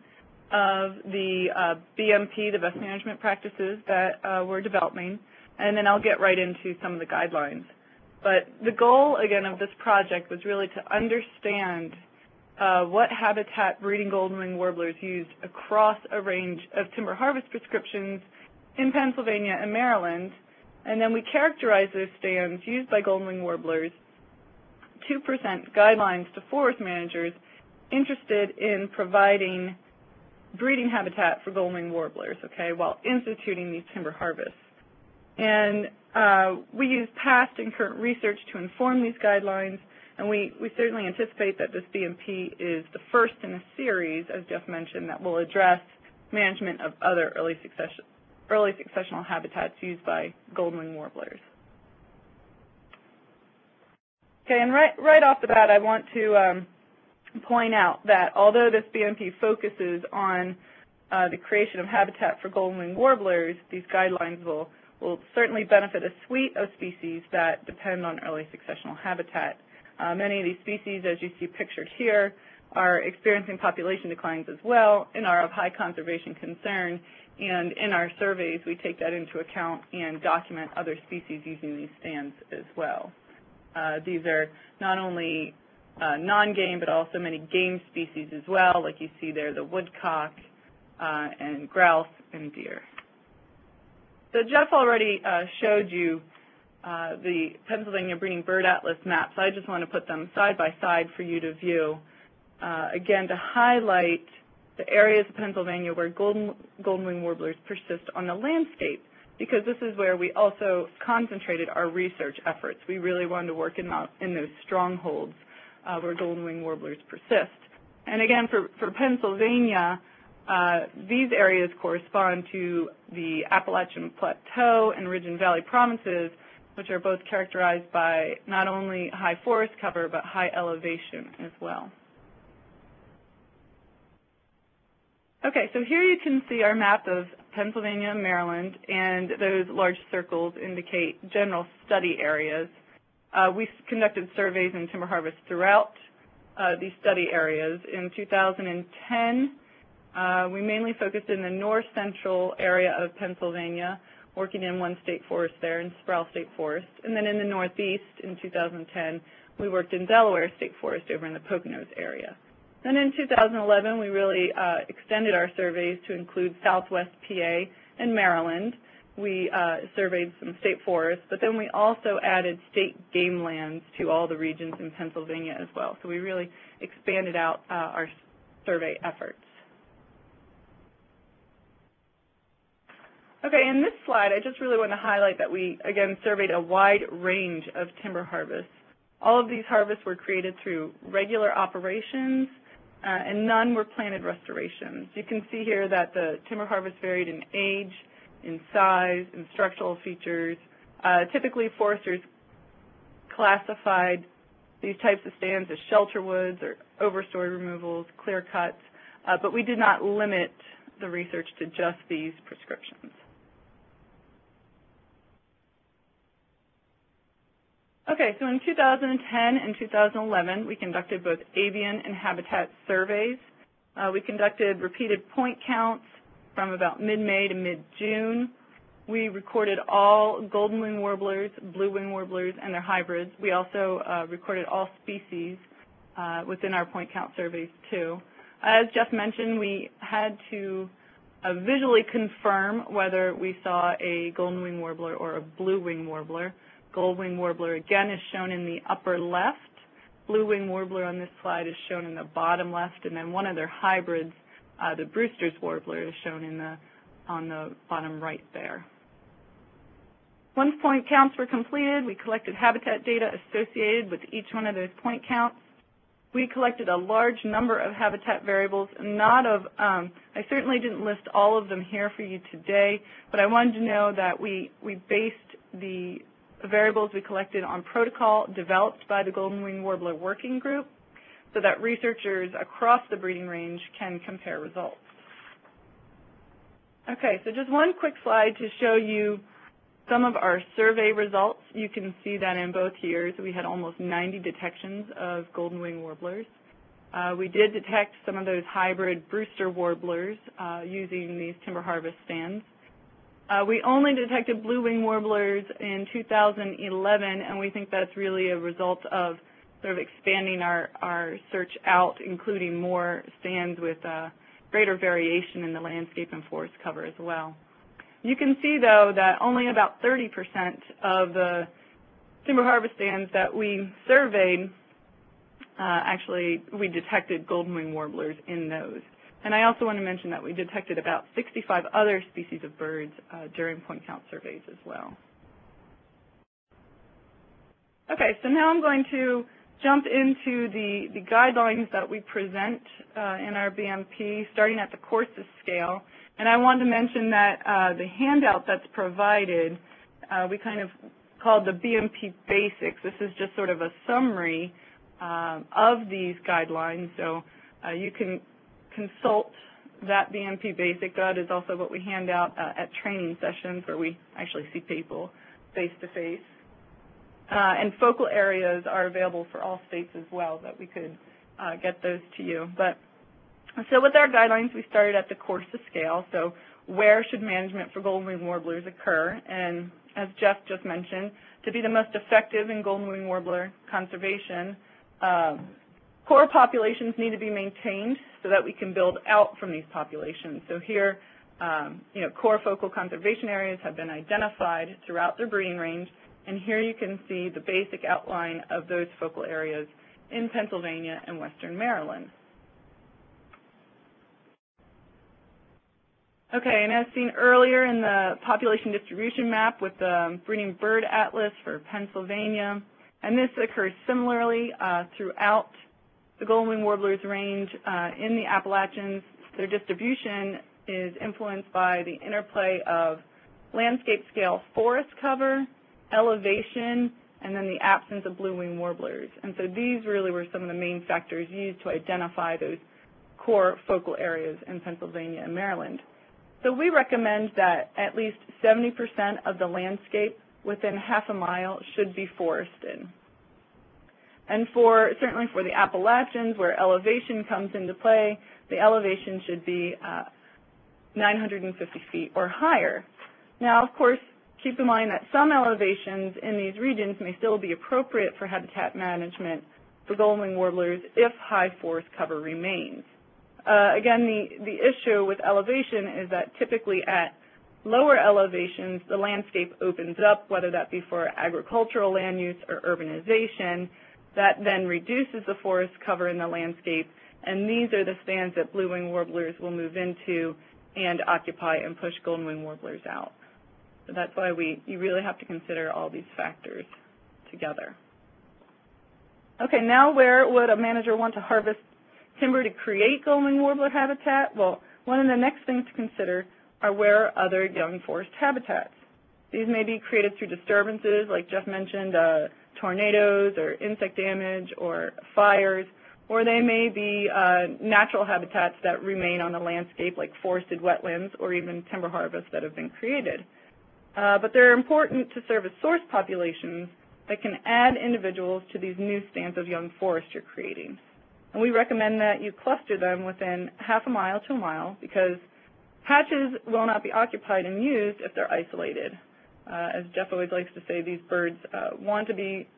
of the uh, BMP, the best management practices that uh, we're developing, and then I'll get right into some of the guidelines. But the goal, again, of this project was really to understand uh, what habitat breeding golden-winged warblers used across a range of timber harvest prescriptions in Pennsylvania and Maryland, and then we characterized those stands used by golden-winged warblers to present guidelines to forest managers interested in providing breeding habitat for golden-winged warblers, okay, while instituting these timber harvests. And uh, we use past and current research to inform these guidelines, and we, we certainly anticipate that this BMP is the first in a series, as Jeff mentioned, that will address management of other early, succession, early successional habitats used by golden-winged warblers. Okay, and right, right off the bat, I want to um, point out that although this BMP focuses on uh, the creation of habitat for golden-winged warblers, these guidelines will, will certainly benefit a suite of species that depend on early successional habitat. Uh, many of these species, as you see pictured here, are experiencing population declines as well and are of high conservation concern. And in our surveys, we take that into account and document other species using these stands as well. Uh, these are not only uh, non-game, but also many game species as well, like you see there, the woodcock uh, and grouse and deer. So Jeff already uh, showed you uh, the Pennsylvania Breeding Bird Atlas maps. I just want to put them side by side for you to view, uh, again, to highlight the areas of Pennsylvania where golden, golden-winged warblers persist on the landscape because this is where we also concentrated our research efforts. We really wanted to work in, the, in those strongholds uh, where golden-winged warblers persist. And again, for, for Pennsylvania, uh, these areas correspond to the Appalachian Plateau and Ridge and Valley provinces, which are both characterized by not only high forest cover, but high elevation as well. Okay, so here you can see our map of Pennsylvania and Maryland, and those large circles indicate general study areas. Uh, we conducted surveys in timber harvest throughout uh, these study areas. In 2010, uh, we mainly focused in the north central area of Pennsylvania, working in one state forest there, in Sproul State Forest. And then in the northeast in 2010, we worked in Delaware State Forest over in the Poconos area. Then in 2011, we really uh, extended our surveys to include southwest PA and Maryland. We uh, surveyed some state forests, but then we also added state game lands to all the regions in Pennsylvania as well. So we really expanded out uh, our survey efforts. Okay, in this slide, I just really want to highlight that we, again, surveyed a wide range of timber harvests. All of these harvests were created through regular operations, and none were planted restorations. You can see here that the timber harvest varied in age, in size, in structural features. Uh, typically, foresters classified these types of stands as shelter woods or overstory removals, clear cuts, uh, but we did not limit the research to just these prescriptions. Okay, so in 2010 and 2011, we conducted both avian and habitat surveys. Uh, we conducted repeated point counts from about mid-May to mid-June. We recorded all golden-winged warblers, blue-winged warblers, and their hybrids. We also uh, recorded all species uh, within our point count surveys, too. As Jeff mentioned, we had to uh, visually confirm whether we saw a golden-winged warbler or a blue-winged warbler. Gold-winged warbler, again, is shown in the upper left. Blue-winged warbler on this slide is shown in the bottom left, and then one of their hybrids, uh, the Brewster's warbler, is shown in the, on the bottom right there. Once point counts were completed, we collected habitat data associated with each one of those point counts. We collected a large number of habitat variables, not of, um, I certainly didn't list all of them here for you today, but I wanted to know that we, we based the variables we collected on protocol developed by the Golden Wing Warbler Working Group so that researchers across the breeding range can compare results. Okay, so just one quick slide to show you some of our survey results. You can see that in both years we had almost 90 detections of golden wing warblers. Uh, we did detect some of those hybrid Brewster warblers uh, using these timber harvest stands. Uh, we only detected blue wing warblers in 2011, and we think that's really a result of sort of expanding our, our search out, including more stands with uh, greater variation in the landscape and forest cover as well. You can see, though, that only about 30% of the timber harvest stands that we surveyed, uh, actually, we detected golden wing warblers in those. And I also want to mention that we detected about 65 other species of birds uh, during point count surveys as well. Okay, so now I'm going to jump into the, the guidelines that we present uh, in our BMP, starting at the coarser scale. And I want to mention that uh, the handout that's provided, uh, we kind of called the BMP Basics. This is just sort of a summary um, of these guidelines. So uh, you can consult that BMP Basic. guide is also what we hand out uh, at training sessions where we actually see people face to face. Uh, and focal areas are available for all states as well that we could uh, get those to you. But so with our guidelines, we started at the coarser scale. So where should management for golden wing warblers occur? And as Jeff just mentioned, to be the most effective in golden wing warbler conservation, uh, core populations need to be maintained so that we can build out from these populations. So here, um, you know, core focal conservation areas have been identified throughout their breeding range, and here you can see the basic outline of those focal areas in Pennsylvania and western Maryland. Okay, and as seen earlier in the population distribution map with the breeding bird atlas for Pennsylvania, and this occurs similarly uh, throughout the golden wing warblers range uh, in the Appalachians. Their distribution is influenced by the interplay of landscape scale forest cover elevation, and then the absence of blue-winged warblers. And so these really were some of the main factors used to identify those core focal areas in Pennsylvania and Maryland. So we recommend that at least 70% of the landscape within half a mile should be forested. And for certainly for the Appalachians, where elevation comes into play, the elevation should be uh, 950 feet or higher. Now, of course, keep in mind that some elevations in these regions may still be appropriate for habitat management for golden warblers if high forest cover remains. Uh, again, the, the issue with elevation is that typically at lower elevations, the landscape opens up, whether that be for agricultural land use or urbanization. That then reduces the forest cover in the landscape, and these are the stands that blue-winged warblers will move into and occupy and push golden-winged warblers out. So that's why we, you really have to consider all these factors together. Okay, now where would a manager want to harvest timber to create golden wing warbler habitat? Well, one of the next things to consider are where are other young forest habitats. These may be created through disturbances, like Jeff mentioned, uh, tornadoes or insect damage or fires, or they may be uh, natural habitats that remain on the landscape, like forested wetlands or even timber harvests that have been created. Uh, but they're important to serve as source populations that can add individuals to these new stands of young forest you're creating. And we recommend that you cluster them within half a mile to a mile because patches will not be occupied and used if they're isolated. Uh, as Jeff always likes to say, these birds uh, want to be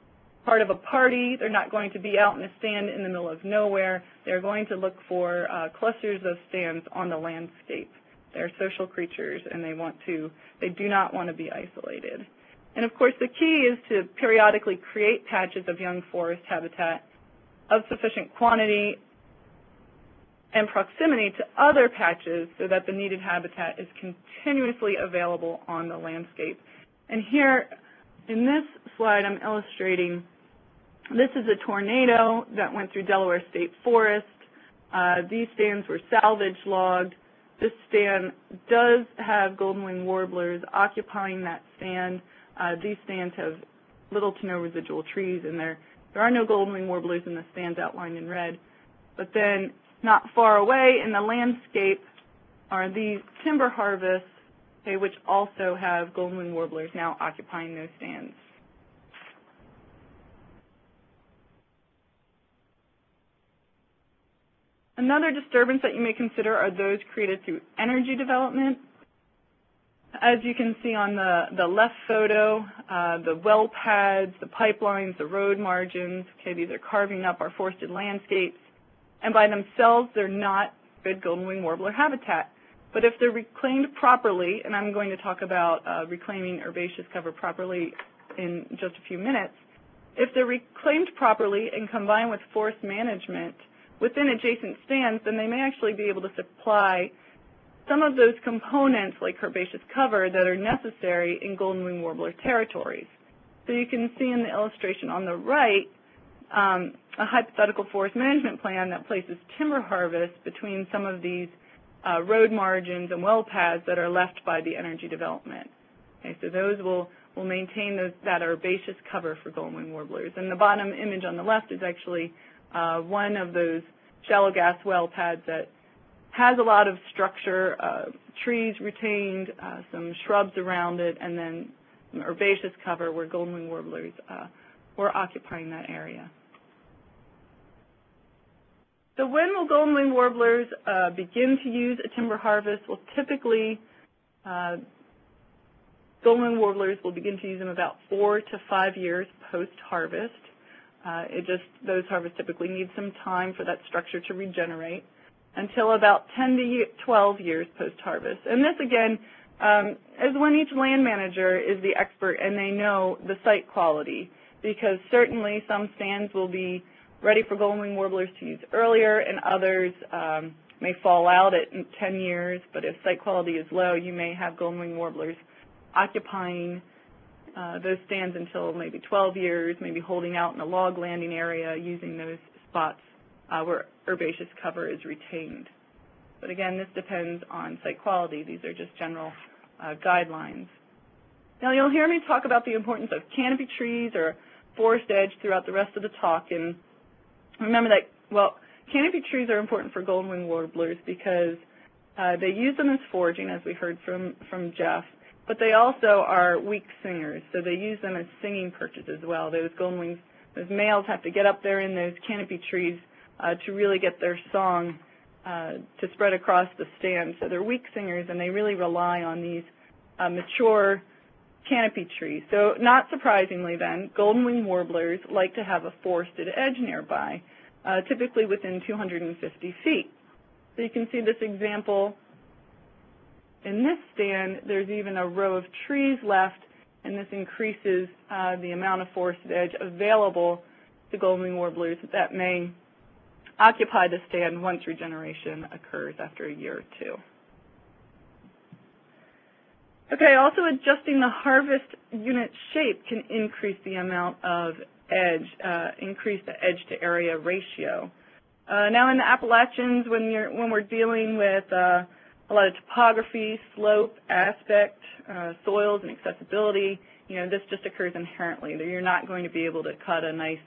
part of a party. They're not going to be out in a stand in the middle of nowhere. They're going to look for uh, clusters of stands on the landscape. They're social creatures and they want to, they do not want to be isolated. And of course the key is to periodically create patches of young forest habitat of sufficient quantity and proximity to other patches so that the needed habitat is continuously available on the landscape. And here in this slide I'm illustrating, this is a tornado that went through Delaware State Forest. Uh, these stands were salvage logged. This stand does have golden wing warblers occupying that stand. Uh, these stands have little to no residual trees, and there, there are no golden wing warblers in the stands outlined in red. But then not far away in the landscape are these timber harvests, okay, which also have golden wing warblers now occupying those stands. Another disturbance that you may consider are those created through energy development. As you can see on the, the left photo, uh, the well pads, the pipelines, the road margins, okay, these are carving up our forested landscapes. And by themselves, they're not good golden wing warbler habitat. But if they're reclaimed properly, and I'm going to talk about uh, reclaiming herbaceous cover properly in just a few minutes, if they're reclaimed properly and combined with forest management, within adjacent stands, then they may actually be able to supply some of those components like herbaceous cover that are necessary in golden wing warbler territories. So you can see in the illustration on the right um, a hypothetical forest management plan that places timber harvest between some of these uh, road margins and well pads that are left by the energy development. Okay, so those will, will maintain those, that herbaceous cover for golden wing warblers. And the bottom image on the left is actually uh, one of those shallow gas well pads that has a lot of structure, uh, trees retained, uh, some shrubs around it, and then herbaceous cover where golden wing warblers uh, were occupying that area. So when will golden warblers uh, begin to use a timber harvest? Well, typically, uh, golden warblers will begin to use them about four to five years post-harvest. Uh, it just, those harvests typically need some time for that structure to regenerate until about 10 to 12 years post-harvest. And this, again, um, is when each land manager is the expert and they know the site quality because certainly some stands will be ready for golden wing warblers to use earlier and others um, may fall out at 10 years, but if site quality is low, you may have golden wing warblers occupying uh, those stands until maybe 12 years, maybe holding out in a log landing area using those spots uh, where herbaceous cover is retained. But again, this depends on site quality. These are just general uh, guidelines. Now you'll hear me talk about the importance of canopy trees or forest edge throughout the rest of the talk. And remember that, well, canopy trees are important for golden wing warblers because uh, they use them as foraging, as we heard from, from Jeff, but they also are weak singers, so they use them as singing perches as well. Those golden wings, those males have to get up there in those canopy trees uh, to really get their song uh, to spread across the stand. So they're weak singers, and they really rely on these uh, mature canopy trees. So not surprisingly then, golden wing warblers like to have a forested edge nearby, uh, typically within 250 feet. So you can see this example in this stand, there's even a row of trees left, and this increases uh, the amount of forested edge available to golden warblers that may occupy the stand once regeneration occurs after a year or two. Okay, also adjusting the harvest unit shape can increase the amount of edge, uh, increase the edge to area ratio. Uh, now in the Appalachians, when, you're, when we're dealing with uh, a lot of topography, slope, aspect, uh, soils, and accessibility. You know, this just occurs inherently. You're not going to be able to cut a nice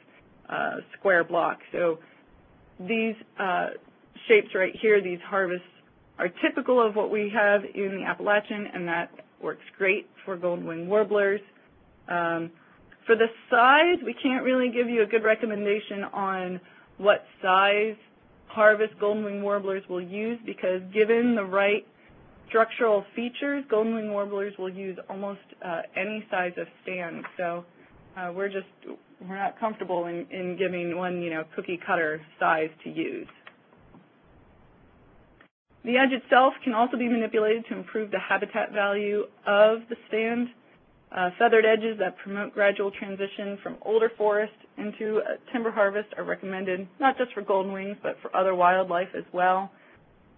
uh, square block. So these uh, shapes right here, these harvests, are typical of what we have in the Appalachian, and that works great for golden wing warblers. Um, for the size, we can't really give you a good recommendation on what size harvest golden wing warblers will use because given the right structural features, golden wing warblers will use almost uh, any size of stand. So uh, we're just, we're not comfortable in, in giving one, you know, cookie cutter size to use. The edge itself can also be manipulated to improve the habitat value of the stand. Uh, feathered edges that promote gradual transition from older forest into timber harvest are recommended not just for golden wings but for other wildlife as well.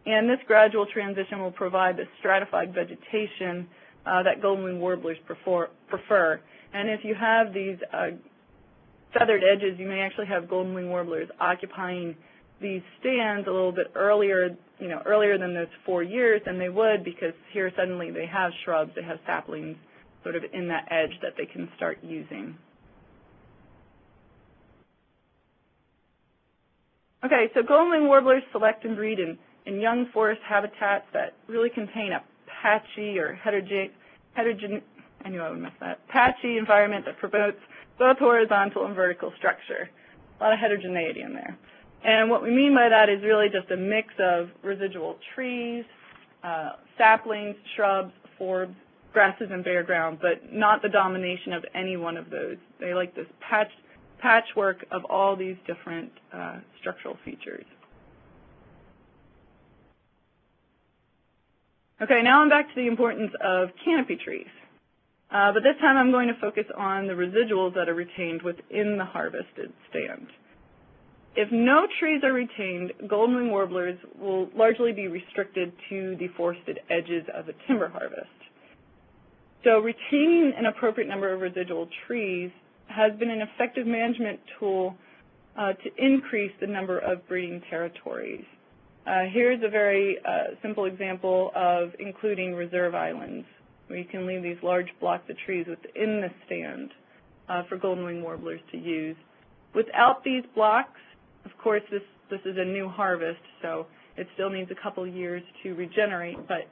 And this gradual transition will provide the stratified vegetation uh, that golden wing warblers prefer, prefer. And if you have these uh, feathered edges, you may actually have golden wing warblers occupying these stands a little bit earlier, you know, earlier than those four years than they would because here suddenly they have shrubs, they have saplings sort of in that edge that they can start using. Okay, so golden warblers select and breed in, in young forest habitats that really contain a patchy or heterogeneous, I knew I would miss that, patchy environment that promotes both horizontal and vertical structure. A lot of heterogeneity in there. And what we mean by that is really just a mix of residual trees, uh, saplings, shrubs, forbs, grasses, and bare ground, but not the domination of any one of those. They like this patch, patchwork of all these different uh, structural features. Okay, now I'm back to the importance of canopy trees. Uh, but this time I'm going to focus on the residuals that are retained within the harvested stand. If no trees are retained, golden warblers will largely be restricted to the forested edges of a timber harvest. So retaining an appropriate number of residual trees has been an effective management tool uh, to increase the number of breeding territories. Uh, here's a very uh, simple example of including reserve islands, where you can leave these large blocks of trees within the stand uh, for golden wing warblers to use. Without these blocks, of course, this, this is a new harvest, so it still needs a couple years to regenerate, but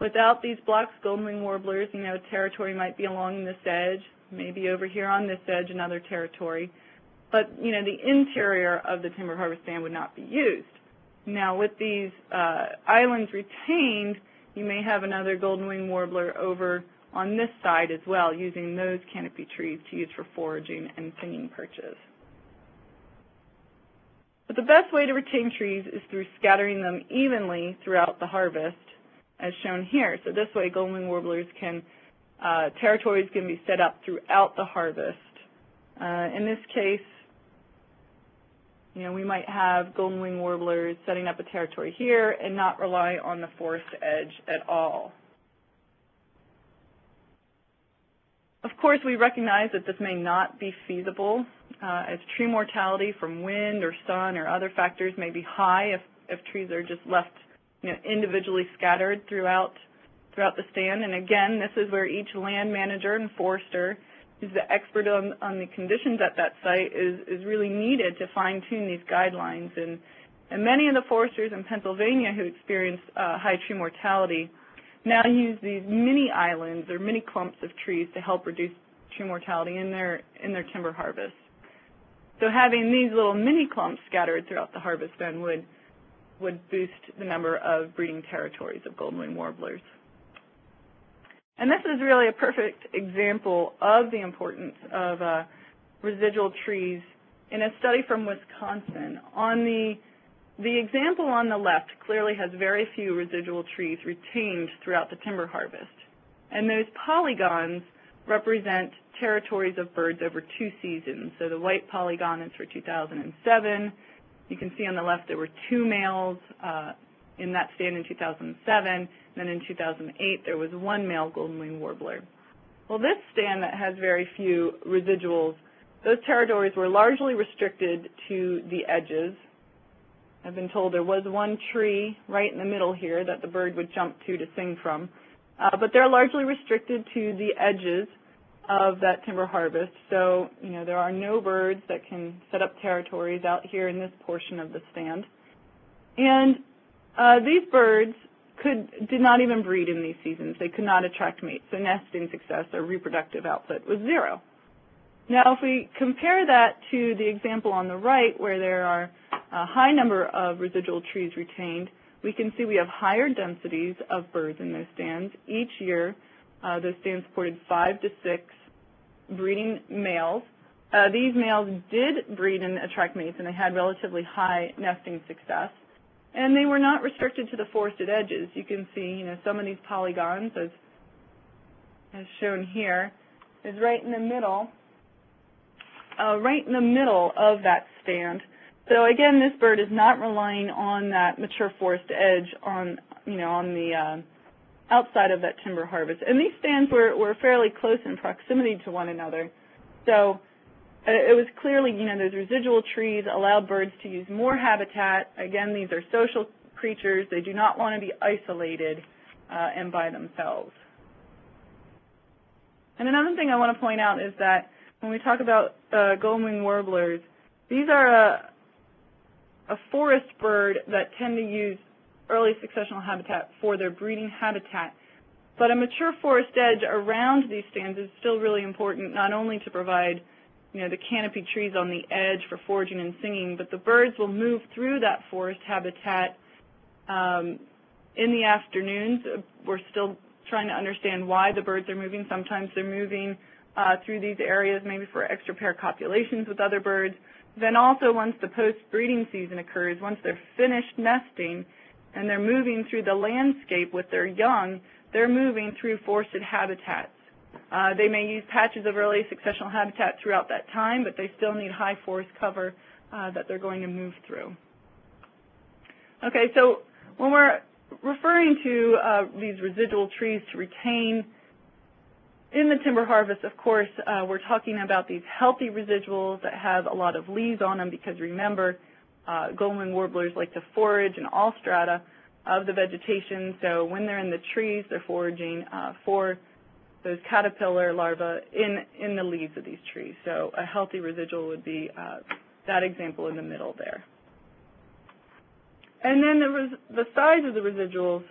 without these blocks, golden warblers, you know, territory might be along this edge, maybe over here on this edge, another territory, but, you know, the interior of the timber harvest stand would not be used. Now, with these uh, islands retained, you may have another golden wing warbler over on this side as well, using those canopy trees to use for foraging and singing perches. But the best way to retain trees is through scattering them evenly throughout the harvest, as shown here. So this way, golden warblers can, uh, territories can be set up throughout the harvest. Uh, in this case, you know, we might have golden wing warblers setting up a territory here and not rely on the forest edge at all. Of course, we recognize that this may not be feasible uh, as tree mortality from wind or sun or other factors may be high if, if trees are just left you know, individually scattered throughout throughout the stand. And again, this is where each land manager and forester who's the expert on, on the conditions at that site is, is really needed to fine-tune these guidelines. And, and many of the foresters in Pennsylvania who experience uh, high tree mortality now use these mini islands or mini clumps of trees to help reduce tree mortality in their, in their timber harvest. So having these little mini clumps scattered throughout the harvest then would, would boost the number of breeding territories of golden warblers. And this is really a perfect example of the importance of uh, residual trees in a study from Wisconsin. On the, the example on the left clearly has very few residual trees retained throughout the timber harvest. And those polygons represent territories of birds over two seasons. So the white polygon is for 2007. You can see on the left there were two males uh, in that stand in 2007. And then in 2008 there was one male golden wing warbler. Well, this stand that has very few residuals, those territories were largely restricted to the edges. I've been told there was one tree right in the middle here that the bird would jump to to sing from. Uh, but they're largely restricted to the edges of that timber harvest. So, you know, there are no birds that can set up territories out here in this portion of the stand. And uh, these birds could did not even breed in these seasons. They could not attract mates, so nesting success or reproductive output was zero. Now, if we compare that to the example on the right, where there are a high number of residual trees retained, we can see we have higher densities of birds in those stands. Each year, uh, those stands supported five to six breeding males. Uh, these males did breed and attract mates, and they had relatively high nesting success. And they were not restricted to the forested edges. You can see, you know, some of these polygons, as, as shown here, is right in the middle, uh, right in the middle of that stand. So again, this bird is not relying on that mature forest edge on, you know, on the uh, outside of that timber harvest. And these stands were, were fairly close in proximity to one another. So uh, it was clearly, you know, those residual trees allowed birds to use more habitat. Again, these are social creatures. They do not want to be isolated uh, and by themselves. And another thing I want to point out is that when we talk about uh, Goldwing warblers, these are a, a forest bird that tend to use early successional habitat for their breeding habitat. But a mature forest edge around these stands is still really important, not only to provide you know, the canopy trees on the edge for foraging and singing, but the birds will move through that forest habitat um, in the afternoons. We're still trying to understand why the birds are moving. Sometimes they're moving uh, through these areas maybe for extra pair copulations with other birds. Then also once the post-breeding season occurs, once they're finished nesting and they're moving through the landscape with their young, they're moving through forested habitats. Uh, they may use patches of early successional habitat throughout that time, but they still need high forest cover uh, that they're going to move through. Okay, so when we're referring to uh, these residual trees to retain in the timber harvest, of course, uh, we're talking about these healthy residuals that have a lot of leaves on them because remember, uh, golden warblers like to forage in all strata of the vegetation. So when they're in the trees, they're foraging uh, for those caterpillar larvae in, in the leaves of these trees. So a healthy residual would be uh, that example in the middle there. And then the size of the residuals,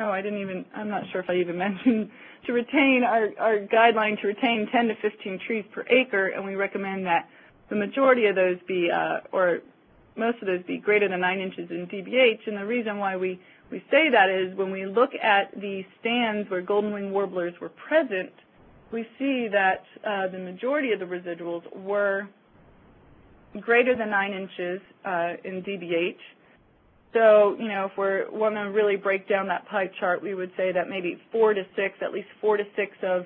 oh, I didn't even, I'm not sure if I even mentioned, to retain, our, our guideline to retain 10 to 15 trees per acre, and we recommend that the majority of those be, uh, or most of those be greater than 9 inches in DBH, and the reason why we, we say that is when we look at the stands where golden wing warblers were present, we see that uh, the majority of the residuals were greater than 9 inches uh, in DBH. So, you know, if we want to really break down that pie chart, we would say that maybe 4 to 6, at least 4 to 6 of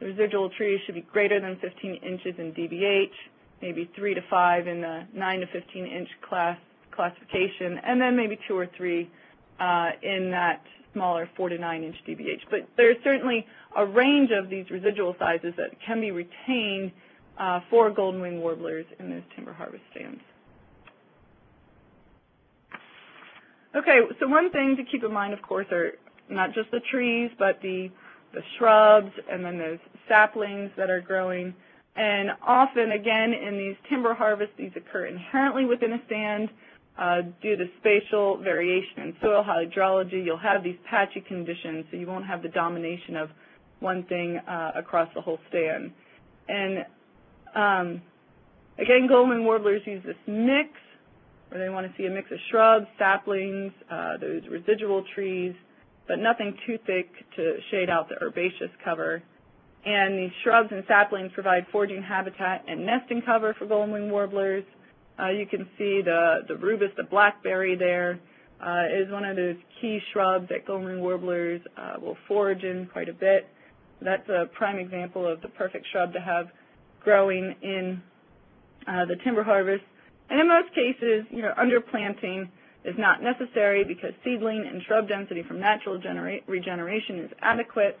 the residual trees should be greater than 15 inches in DBH, maybe 3 to 5 in the 9 to 15 inch class classification, and then maybe 2 or 3 uh, in that smaller 4 to 9 inch DBH. But there's certainly a range of these residual sizes that can be retained uh, for golden wing warblers in those timber harvest stands. Okay, so one thing to keep in mind, of course, are not just the trees, but the, the shrubs and then those saplings that are growing. And often, again, in these timber harvests, these occur inherently within a stand uh, due to spatial variation in soil hydrology. You'll have these patchy conditions, so you won't have the domination of one thing uh, across the whole stand. And um, again, golden warblers use this mix, where they want to see a mix of shrubs, saplings, uh, those residual trees, but nothing too thick to shade out the herbaceous cover. And these shrubs and saplings provide foraging habitat and nesting cover for golden wing warblers. Uh, you can see the, the rubus, the blackberry there, uh, is one of those key shrubs that golden wing warblers uh, will forage in quite a bit. That's a prime example of the perfect shrub to have growing in uh, the timber harvest. And in most cases, you know, underplanting is not necessary because seedling and shrub density from natural regeneration is adequate.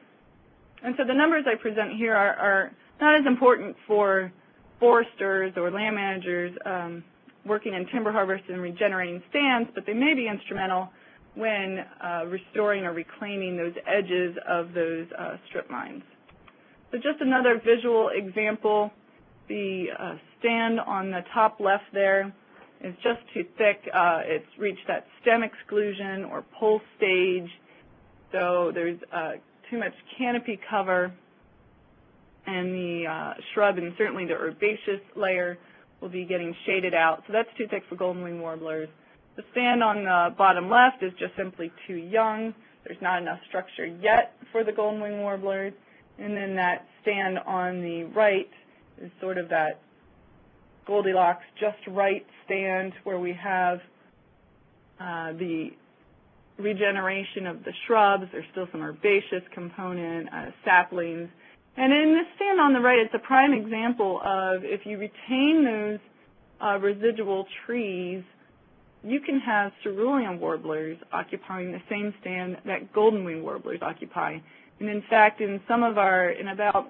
And so the numbers I present here are, are not as important for foresters or land managers um, working in timber harvest and regenerating stands, but they may be instrumental when uh, restoring or reclaiming those edges of those uh, strip mines. So just another visual example, the uh, stand on the top left there is just too thick. Uh, it's reached that stem exclusion or pole stage, so there's uh, too much canopy cover and the uh, shrub and certainly the herbaceous layer will be getting shaded out. So that's too thick for golden wing warblers. The stand on the bottom left is just simply too young. There's not enough structure yet for the golden wing warblers. And then that stand on the right is sort of that Goldilocks just right stand where we have uh, the regeneration of the shrubs. There's still some herbaceous component, uh, saplings. And in this stand on the right, it's a prime example of if you retain those uh, residual trees, you can have cerulean warblers occupying the same stand that golden wing warblers occupy. And in fact, in some of our, in about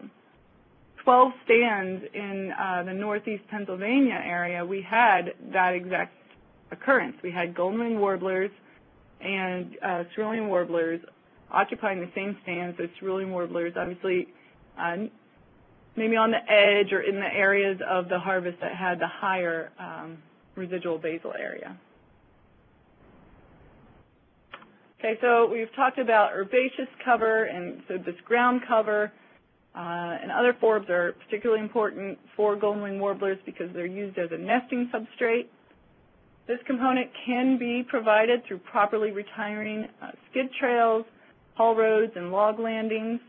12 stands in uh, the northeast Pennsylvania area, we had that exact occurrence. We had golden warblers and uh, cerulean warblers occupying the same stands. Those cerulean warblers obviously uh, maybe on the edge or in the areas of the harvest that had the higher um, residual basal area. Okay, so we've talked about herbaceous cover, and so this ground cover and other forbs are particularly important for golden wing warblers because they're used as a nesting substrate. This component can be provided through properly retiring uh, skid trails, haul roads, and log landings.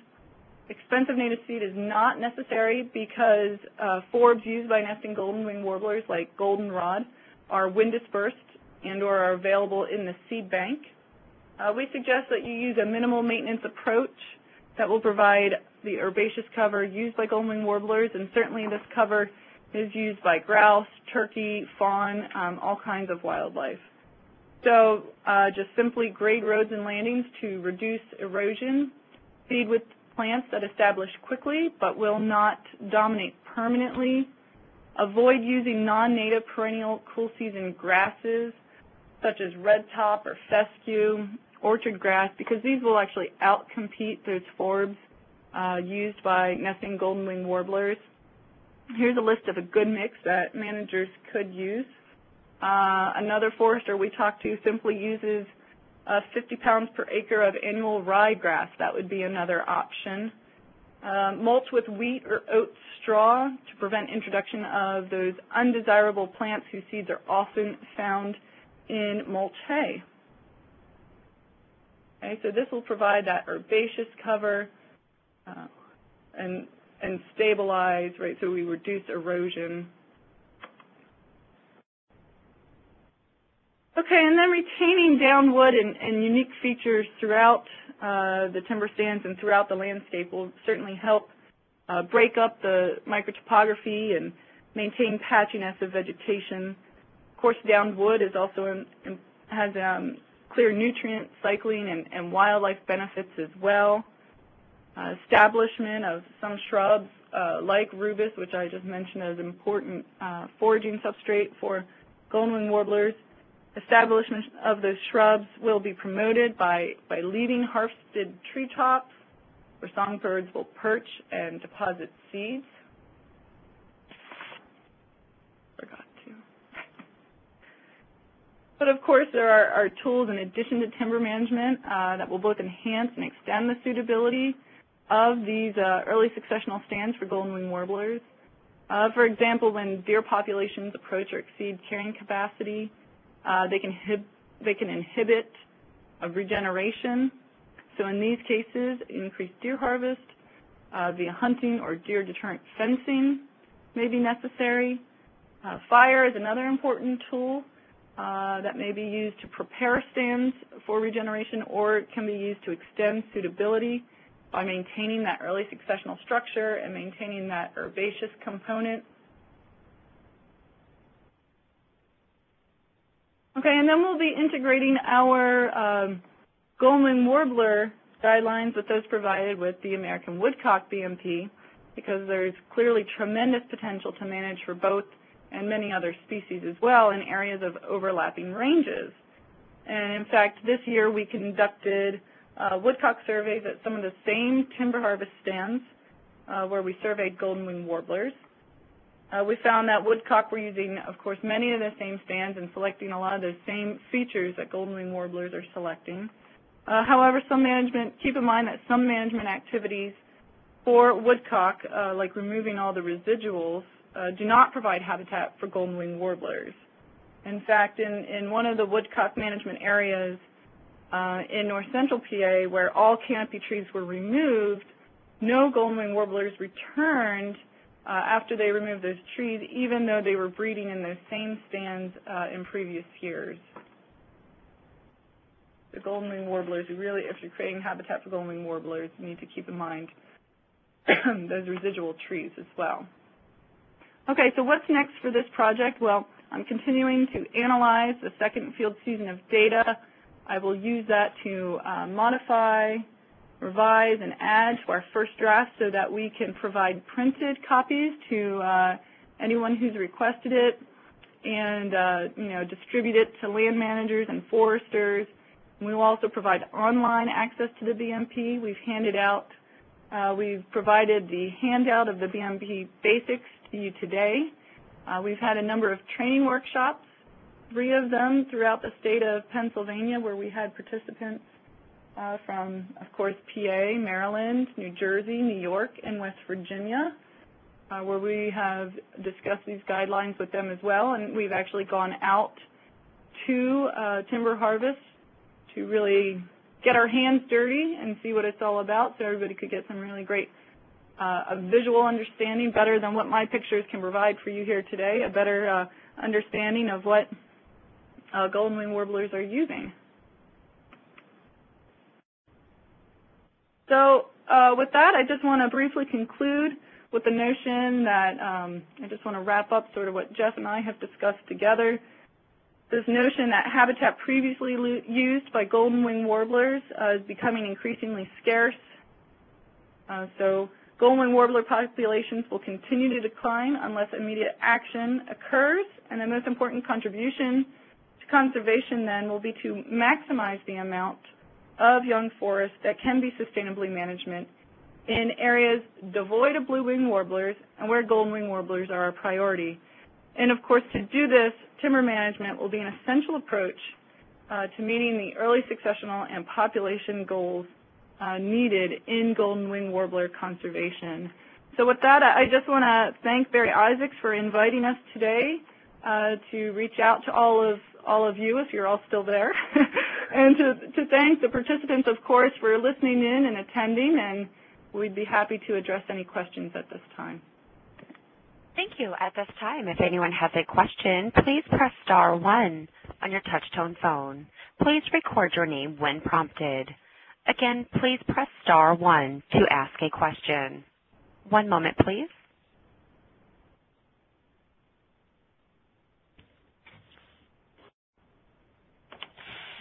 Expensive native seed is not necessary because uh, forbs used by nesting golden wing warblers like goldenrod are wind dispersed and or are available in the seed bank. Uh, we suggest that you use a minimal maintenance approach that will provide the herbaceous cover used by golden warblers, and certainly this cover is used by grouse, turkey, fawn, um, all kinds of wildlife. So uh, just simply grade roads and landings to reduce erosion, feed with plants that establish quickly but will not dominate permanently, avoid using non-native perennial cool season grasses such as red top or fescue, orchard grass, because these will actually outcompete those forbs uh, used by nesting golden wing warblers. Here's a list of a good mix that managers could use. Uh, another forester we talked to simply uses uh, 50 pounds per acre of annual ryegrass. That would be another option. Uh, mulch with wheat or oat straw to prevent introduction of those undesirable plants whose seeds are often found in mulch hay. Okay, so this will provide that herbaceous cover and, and stabilize, right, so we reduce erosion. Okay, and then retaining downwood and, and unique features throughout uh, the timber stands and throughout the landscape will certainly help uh, break up the microtopography and maintain patchiness of vegetation. Of course, downwood is also in, in, has um, clear nutrient cycling and, and wildlife benefits as well. Uh, establishment of some shrubs uh, like rubus, which I just mentioned as important uh, foraging substrate for golden warblers. Establishment of those shrubs will be promoted by, by leaving harvested tree tops where songbirds will perch and deposit seeds. Forgot to. But of course, there are, are tools in addition to timber management uh, that will both enhance and extend the suitability of these uh, early successional stands for golden wing warblers. Uh, for example, when deer populations approach or exceed carrying capacity, uh, they, can they can inhibit regeneration. So in these cases, increased deer harvest uh, via hunting or deer deterrent fencing may be necessary. Uh, fire is another important tool uh, that may be used to prepare stands for regeneration or it can be used to extend suitability by maintaining that early successional structure and maintaining that herbaceous component. Okay, and then we'll be integrating our um, golden warbler guidelines with those provided with the American woodcock BMP because there's clearly tremendous potential to manage for both and many other species as well in areas of overlapping ranges. And in fact, this year we conducted woodcock surveys at some of the same timber harvest stands uh, where we surveyed golden wing warblers. Uh, we found that woodcock were using, of course, many of the same stands and selecting a lot of the same features that golden wing warblers are selecting. Uh, however, some management, keep in mind that some management activities for woodcock, uh, like removing all the residuals, uh, do not provide habitat for golden wing warblers. In fact, in, in one of the woodcock management areas, uh, in north central PA where all canopy trees were removed, no golden warblers returned uh, after they removed those trees, even though they were breeding in those same stands uh, in previous years. The golden warblers, really, if you're creating habitat for golden warblers, you need to keep in mind those residual trees as well. Okay, so what's next for this project? Well, I'm continuing to analyze the second field season of data I will use that to uh, modify, revise, and add to our first draft so that we can provide printed copies to uh, anyone who's requested it and uh, you know distribute it to land managers and foresters. We will also provide online access to the BMP. We've handed out Uh, we've provided the handout of the BMP basics to you today. Uh, we've had a number of training workshops, three of them throughout the state of Pennsylvania where we had participants uh, from, of course, PA, Maryland, New Jersey, New York, and West Virginia, uh, where we have discussed these guidelines with them as well. And we've actually gone out to uh, timber harvest to really get our hands dirty and see what it's all about so everybody could get some really great uh, a visual understanding, better than what my pictures can provide for you here today, a better uh, understanding of what uh, golden wing warblers are using. So uh, with that, I just want to briefly conclude with the notion that um, I just want to wrap up sort of what Jeff and I have discussed together. This notion that habitat previously used by golden wing warblers uh, is becoming increasingly scarce. Uh, so golden wing warbler populations will continue to decline unless immediate action occurs. And the most important contribution conservation then will be to maximize the amount of young forest that can be sustainably management in areas devoid of blue-winged warblers and where golden-winged warblers are a priority. And of course, to do this, timber management will be an essential approach uh, to meeting the early successional and population goals uh, needed in golden-winged warbler conservation. So with that, I just want to thank Barry Isaacs for inviting us today uh, to reach out to all of all of you, if you're all still there, and to, to thank the participants, of course, for listening in and attending, and we'd be happy to address any questions at this time. Thank you. At this time, if anyone has a question, please press star one on your touch-tone phone. Please record your name when prompted. Again, please press star one to ask a question. One moment, please.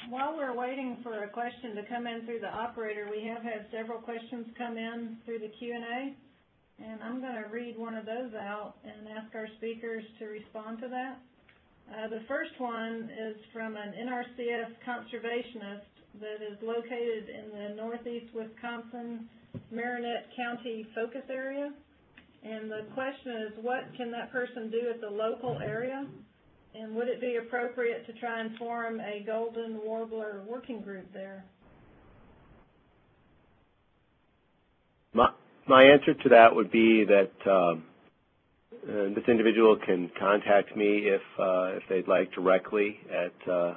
While we're waiting for a question to come in through the operator, we have had several questions come in through the Q&A, and I'm going to read one of those out and ask our speakers to respond to that. Uh, the first one is from an NRCS conservationist that is located in the northeast Wisconsin Marinette County focus area. And the question is, what can that person do at the local area and would it be appropriate to try and form a golden warbler working group there? My, my answer to that would be that um, uh, this individual can contact me if uh, if they'd like directly at uh,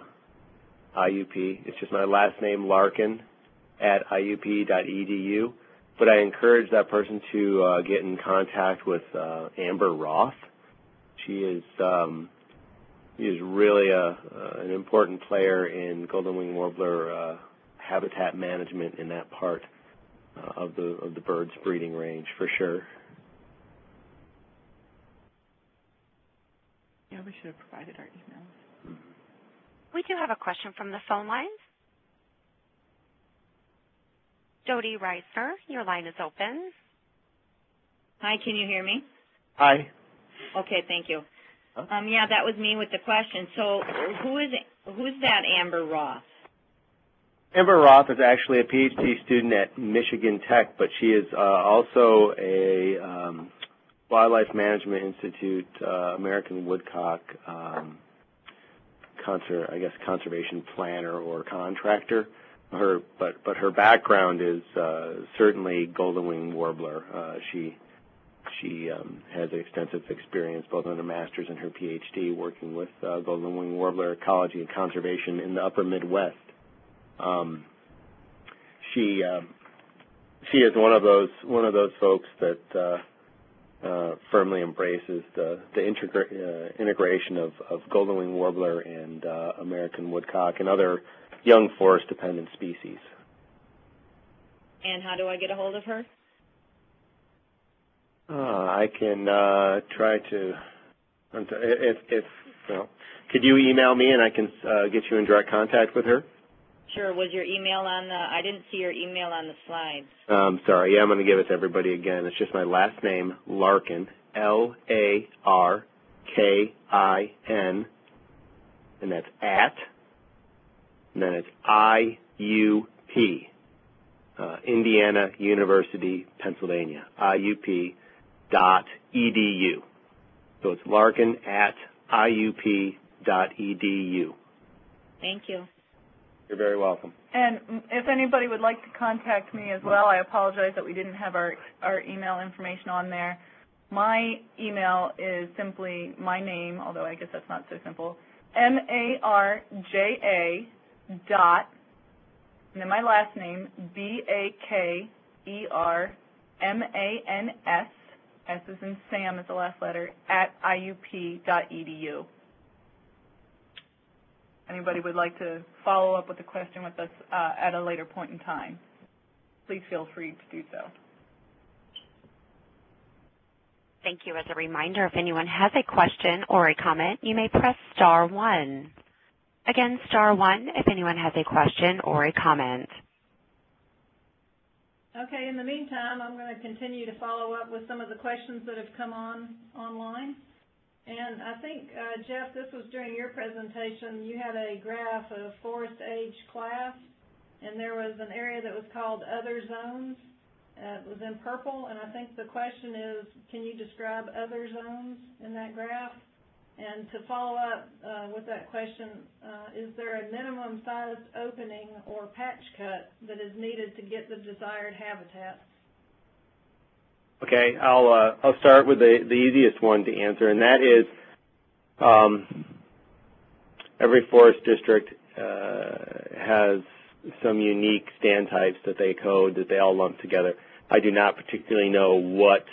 IUP. It's just my last name Larkin at iup.edu. But I encourage that person to uh, get in contact with uh, Amber Roth. She is um, is really a, uh, an important player in golden wing warbler uh, habitat management in that part uh, of the of the bird's breeding range for sure. Yeah, we should have provided our emails. We do have a question from the phone lines. Jody Reisner, your line is open. Hi, can you hear me? Hi. Okay, thank you. Um, yeah, that was me with the question. So who is who's that Amber Roth? Amber Roth is actually a PhD student at Michigan Tech, but she is uh, also a um, Wildlife Management Institute uh, American Woodcock um, conser- I guess conservation planner or contractor. Her, but but her background is uh, certainly golden wing warbler. Uh, she she um, has extensive experience both on her master's and her PhD working with uh, golden wing warbler ecology and conservation in the upper Midwest. Um, she uh, she is one of those one of those folks that uh, uh, firmly embraces the the integra- uh, integration of, of golden wing warbler and uh, American woodcock and other young forest dependent species. And how do I get a hold of her? Uh, I can uh, try to. If if well, could you email me and I can uh, get you in direct contact with her? Sure. Was your email on the? I didn't see your email on the slides. Um, sorry. Yeah, I'm going to give it to everybody again. It's just my last name, Larkin, L A R K I N, and that's at, and then it's I U P uh, Indiana University, Pennsylvania, IUP dot edu. So it's Larkin at IUP dot edu. Thank you. You're very welcome. And if anybody would like to contact me as well, I apologize that we didn't have our, our email information on there. My email is simply my name, although I guess that's not so simple, M-A-R-J-A dot, and then my last name, B-A-K-E-R-M-A-N-S, S is in Sam is the last letter, at iup.edu. Anybody would like to follow up with a question with us uh, at a later point in time, please feel free to do so. Thank you. As a reminder, if anyone has a question or a comment, you may press star one. Again, star one if anyone has a question or a comment. Okay, in the meantime, I'm going to continue to follow up with some of the questions that have come on online. And I think, uh, Jeff, this was during your presentation, you had a graph of forest age class, and there was an area that was called other zones. Uh, it was in purple, and I think the question is, can you describe other zones in that graph? And to follow up uh, with that question, uh, is there a minimum sized opening or patch cut that is needed to get the desired habitat? Okay, I'll uh, I'll start with the the easiest one to answer, and that is um, every forest district uh, has some unique stand types that they code that they all lump together. I do not particularly know what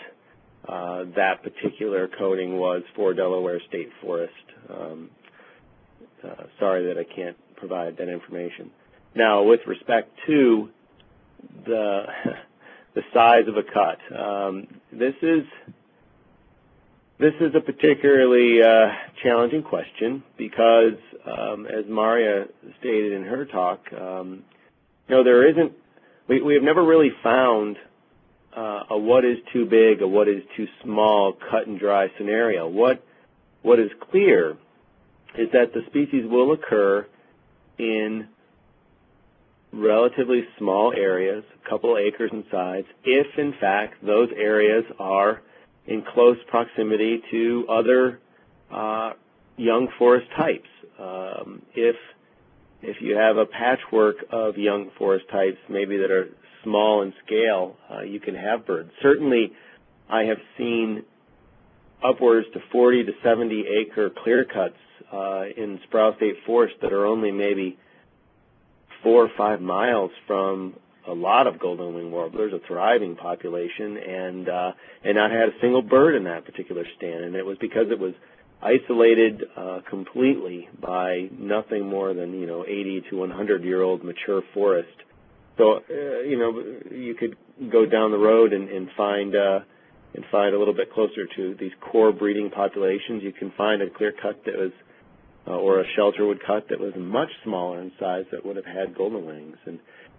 uh, that particular coding was for Delaware State Forest. Um, uh, sorry that I can't provide that information. Now, with respect to the the size of a cut, um, this is this is a particularly uh, challenging question because, um, as Marja stated in her talk, um, you know there isn't we, we have never really found uh, a what is too big, a what is too small, cut and dry scenario. What what is clear is that the species will occur in relatively small areas, a couple acres in size, if in fact those areas are in close proximity to other uh, young forest types. Um, if if you have a patchwork of young forest types, maybe that are small in scale, uh, you can have birds. Certainly, I have seen upwards to 40 to 70 acre clear cuts uh, in Sproul State Forest that are only maybe four or five miles from a lot of golden wing warblers, a thriving population, and uh, and not had a single bird in that particular stand. And it was because it was isolated uh, completely by nothing more than you know 80 to 100 year old mature forest. So uh, you know you could go down the road and, and find uh, and find a little bit closer to these core breeding populations. You can find a clear cut that was uh, or a shelterwood cut that was much smaller in size that would have had golden wings. And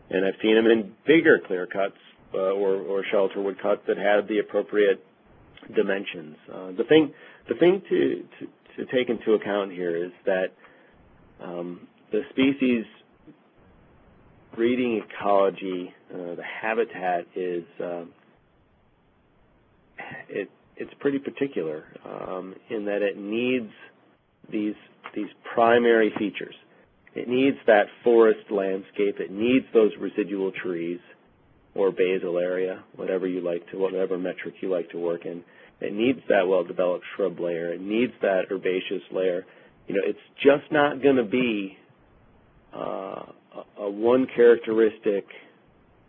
and I've seen them in bigger clear cuts uh, or or shelterwood cuts that had the appropriate dimensions. Uh, the thing the thing to, to to take into account here is that um, the species breeding ecology, uh, the habitat is uh, it it's pretty particular um, in that it needs these these primary features. It needs that forest landscape. It needs those residual trees or basal area, whatever you like to, whatever metric you like to work in. It needs that well-developed shrub layer. It needs that herbaceous layer. You know, it's just not going to be uh, a, one characteristic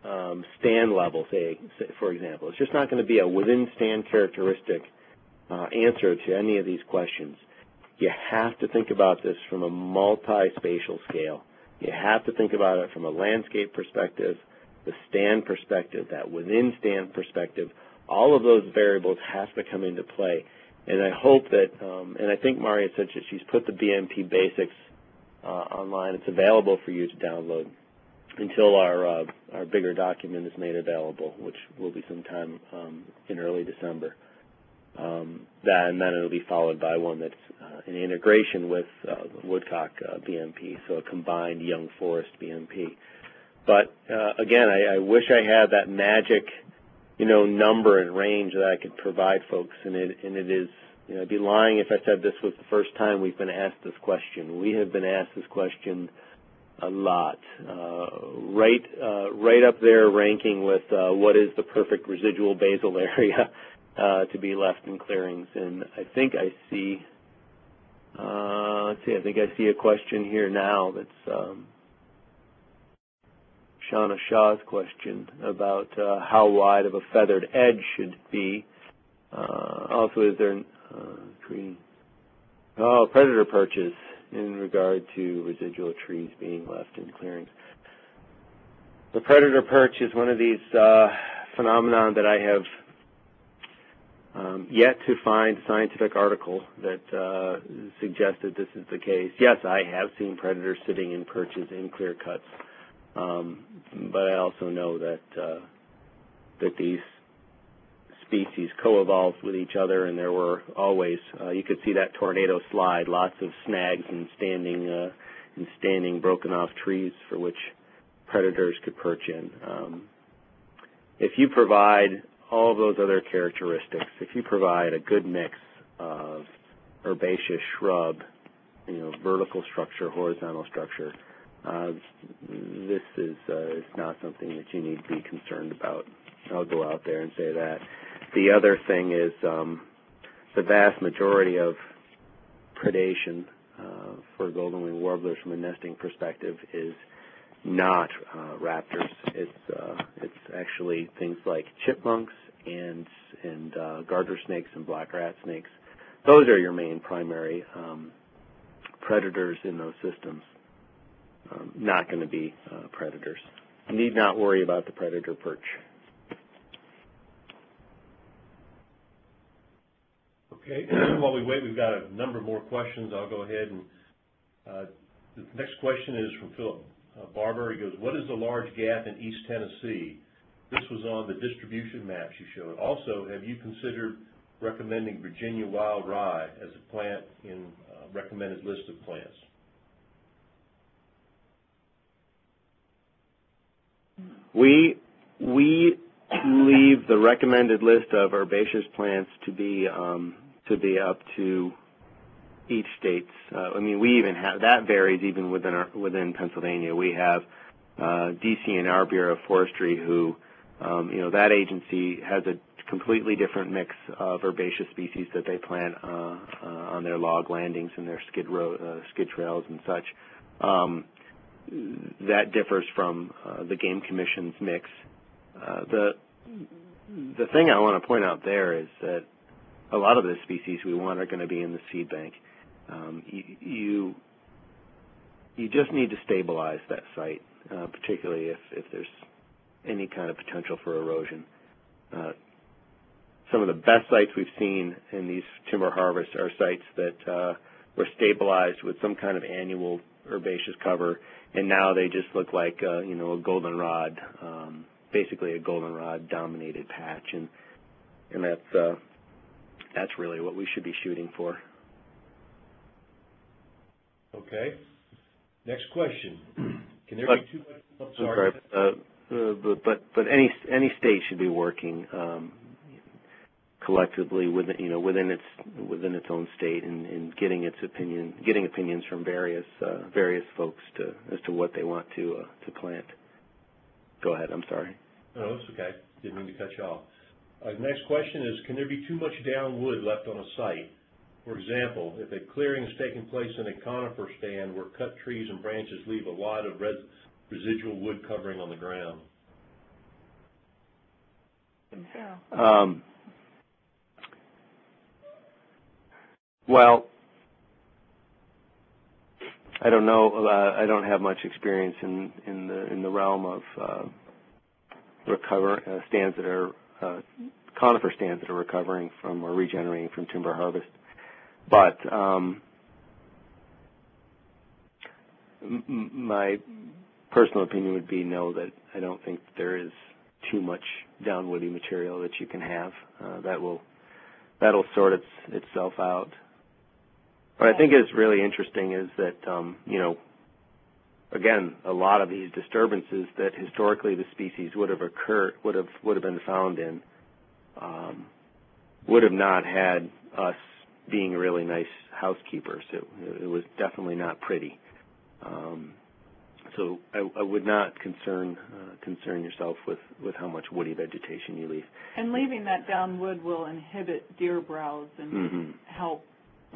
um, stand level, say, say, for example. It's just not going to be a within stand characteristic uh, answer to any of these questions you have to think about this from a multi-spatial scale. You have to think about it from a landscape perspective, the stand perspective, that within stand perspective. All of those variables have to come into play. And I hope that, um, and I think Marja said that she's put the BMP basics uh, online. It's available for you to download until our uh, our bigger document is made available, which will be sometime um, in early December. Um, that, and then it'll be followed by one that's uh, integration with uh, Woodcock uh, BMP, so a combined young forest BMP. but uh, again, I, I wish I had that magic, you know, number and range that I could provide folks, and it and it is. You know, I'd be lying if I said this was the first time we've been asked this question. We have been asked this question a lot, uh, right uh, right up there, ranking with uh, what is the perfect residual basal area uh, to be left in clearings. And I think I see. Uh, let's see. I think I see a question here now that's um, Shauna Shaw's question about uh, how wide of a feathered edge should be. Uh, also, is there uh, tree? Oh, predator perches in regard to residual trees being left in clearings. The predator perch is one of these uh, phenomenon that I have um, yet to find a scientific article that uh, suggested this is the case. Yes, I have seen predators sitting in perches in clear cuts, um, but I also know that uh, that these species co-evolved with each other, and there were always uh, you could see that tornado slide, lots of snags and standing uh, and standing broken off trees for which predators could perch in. Um, if you provide all of those other characteristics, if you provide a good mix of herbaceous shrub, you know, vertical structure, horizontal structure, uh, this is uh, is not something that you need to be concerned about. I'll go out there and say that. The other thing is um, the vast majority of predation uh, for golden wing warblers from a nesting perspective is not uh, raptors. It's uh, it's actually things like chipmunks and and uh, garter snakes and black rat snakes. Those are your main primary um, predators in those systems. Um, not going to be uh, predators. You need not worry about the predator perch. Okay, while we wait, we've got a number more questions. I'll go ahead and, uh, the next question is from Philip uh, Barber. He goes, what is the large gap in East Tennessee? This was on the distribution maps you showed. Also, have you considered recommending Virginia wild rye as a plant in uh, recommended list of plants? We we leave the recommended list of herbaceous plants to be um, to be up to each state's. Uh, I mean, we even have that varies even within our, within Pennsylvania. We have uh, DCNR Bureau of Forestry, who um, you know that agency has a completely different mix of herbaceous species that they plant uh, uh, on their log landings and their skid road, uh, skid trails and such. Um, that differs from uh, the Game Commission's mix. Uh, the the thing I want to point out there is that a lot of the species we want are going to be in the seed bank. Um, you, you you just need to stabilize that site, uh, particularly if if there's any kind of potential for erosion. Uh, some of the best sites we've seen in these timber harvests are sites that uh, were stabilized with some kind of annual herbaceous cover, and now they just look like uh, you know a goldenrod um, basically a goldenrod dominated patch, and and that's uh, that's really what we should be shooting for. Okay. Next question. Can there But- be too much, I'm sorry. uh, but but but any any state should be working um, collectively within you know within its within its own state and, getting its opinion getting opinions from various uh, various folks to as to what they want to uh, to plant. Go ahead. I'm sorry. No, that's okay. Didn't mean to cut you off. Uh, next question is, can there be too much down wood left on a site? For example, if a clearing is taking place in a conifer stand where cut trees and branches leave a lot of res- residual wood covering on the ground. Um, well, I don't know. Uh, I don't have much experience in in the in the realm of uh, recover uh, stands that are uh, conifer stands that are recovering from or regenerating from timber harvest. But um, my personal opinion would be no. That I don't think there is too much downwoody material that you can have. Uh, that will that'll sort its, itself out. What I think is really interesting is that um, you know again, a lot of these disturbances that historically the species would have occurred, would have, would have been found in, um, would have not had us being really nice housekeepers. It, it was definitely not pretty. Um, so I, I would not concern uh, concern yourself with, with how much woody vegetation you leave. And leaving that down wood will inhibit deer browse and hmm help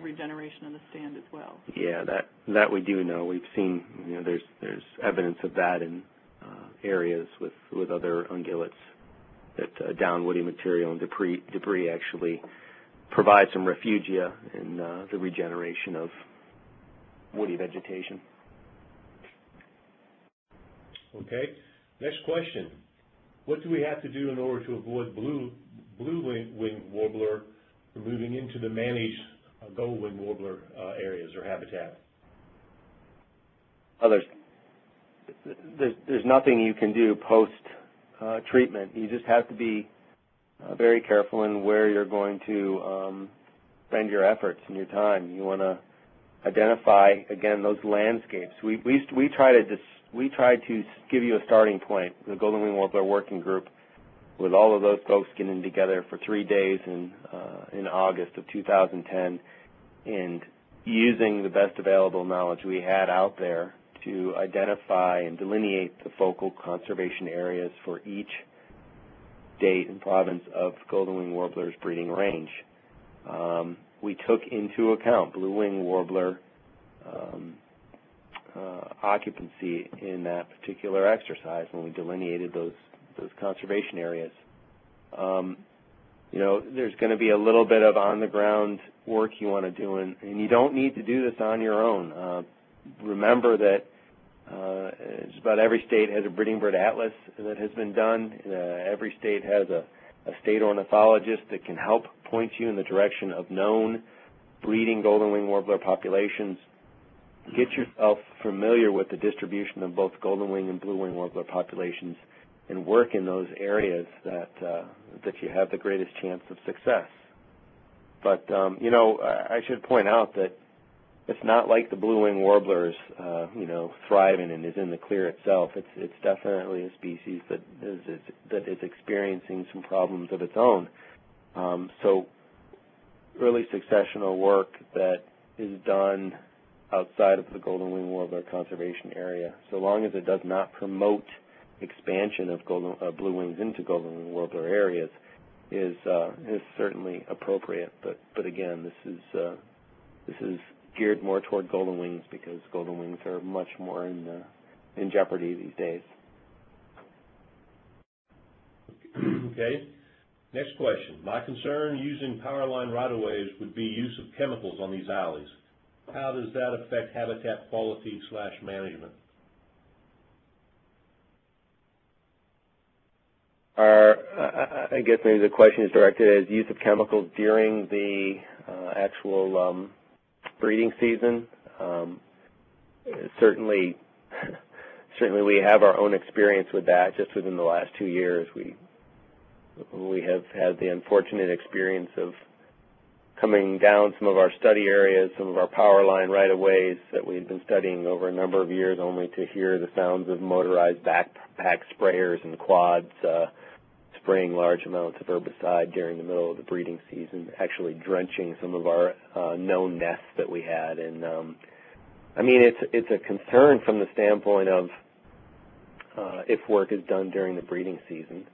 regeneration of the stand as well. Yeah, that that we do know. We've seen you know there's there's evidence of that in uh, areas with with other ungulates that uh, down woody material and debris debris actually provide some refugia in uh, the regeneration of woody vegetation. Okay. Next question. What do we have to do in order to avoid blue, blue wing, wing warbler from moving into the managed uh, gold wing warbler uh, areas or habitat? Oh, there's, there's, there's nothing you can do post uh, treatment. You just have to be uh, very careful in where you're going to um, spend your efforts and your time. You want to identify again those landscapes. We we we try to dis, we try to give you a starting point. The Golden Wing Warbler Working Group, with all of those folks getting together for three days in uh, in August of 2010, and using the best available knowledge we had out there to identify and delineate the focal conservation areas for each state and province of golden wing warblers breeding range. Um, we took into account blue wing warbler um, uh, occupancy in that particular exercise when we delineated those those conservation areas. Um, you know, there's going to be a little bit of on the ground work you want to do, and, and you don't need to do this on your own. Uh, remember that uh, just about every state has a breeding bird atlas that has been done. Uh, every state has a, a state ornithologist that can help point you in the direction of known breeding golden wing warbler populations. Get yourself familiar with the distribution of both golden wing and blue wing warbler populations and work in those areas that uh, that you have the greatest chance of success. But um, you know, I should point out that it's not like the blue wing warblers, uh, you know, thriving and is in the clear itself. It's it's definitely a species that is, is that is experiencing some problems of its own. Um, so, early successional work that is done outside of the golden wing warbler conservation area, so long as it does not promote expansion of golden uh, blue wings into golden warbler areas, is uh, is certainly appropriate. But but again, this is uh, this is geared more toward golden wings because golden wings are much more in uh, in jeopardy these days. Okay. Next question. My concern using power line right-of-ways would be use of chemicals on these alleys. How does that affect habitat quality slash management? Our, I guess maybe the question is directed as use of chemicals during the uh, actual um, breeding season. Um, certainly, certainly we have our own experience with that. Just within the last two years, we we have had the unfortunate experience of coming down some of our study areas, some of our power line right of ways that we had been studying over a number of years, only to hear the sounds of motorized backpack sprayers and quads. Uh, spraying large amounts of herbicide during the middle of the breeding season, actually drenching some of our uh, known nests that we had. And um, I mean, it's it's a concern from the standpoint of uh, if work is done during the breeding season.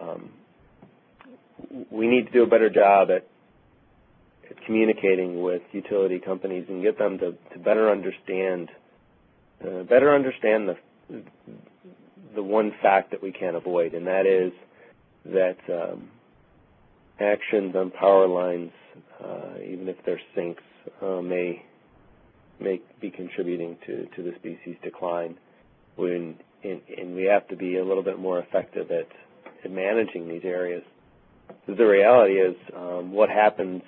Um, we need to do a better job at, at communicating with utility companies and get them to, to better understand uh, better understand the the one fact that we can't avoid, and that is that um, actions on power lines, uh, even if they're sinks, uh, may may be contributing to, to the species decline. When and, and we have to be a little bit more effective at, at managing these areas. The reality is, um, what happens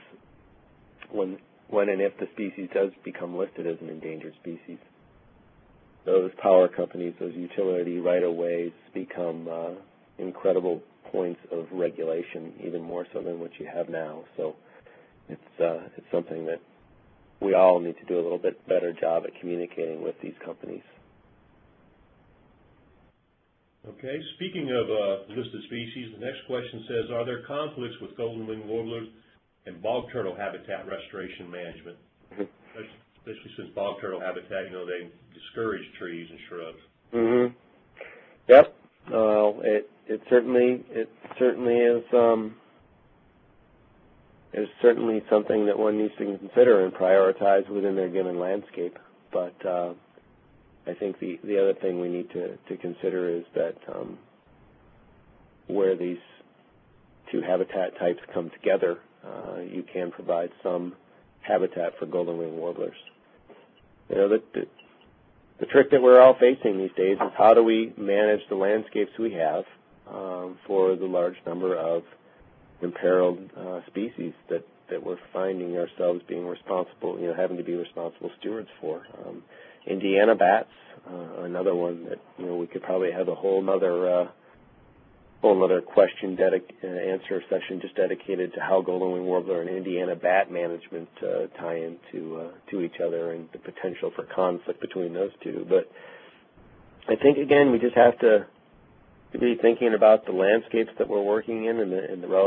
when when and if the species does become listed as an endangered species? Those power companies, those utility right-of-ways become uh, incredible points of regulation, even more so than what you have now. So it's uh, it's something that we all need to do a little bit better job at communicating with these companies. Okay, speaking of uh, listed species, the next question says, are there conflicts with golden winged warblers and bog turtle habitat restoration management? Especially since bog turtle habitat, you know, they discourage trees and shrubs. Mm-hmm. Yep. Well, it, it certainly, it certainly is, um, is certainly something that one needs to consider and prioritize within their given landscape. But, uh, I think the, the other thing we need to, to consider is that, um, where these two habitat types come together, uh, you can provide some habitat for golden winged warblers. You know, the, the, the trick that we're all facing these days is how do we manage the landscapes we have um, for the large number of imperiled uh, species that, that we're finding ourselves being responsible, you know, having to be responsible stewards for. Um, Indiana bats, uh, another one that you know we could probably have a whole other uh, whole other question dedic- uh, answer session just dedicated to how golden wing warbler and Indiana bat management uh, tie into uh, to each other and the potential for conflict between those two. But I think again we just have to to be thinking about the landscapes that we're working in and the, and the relative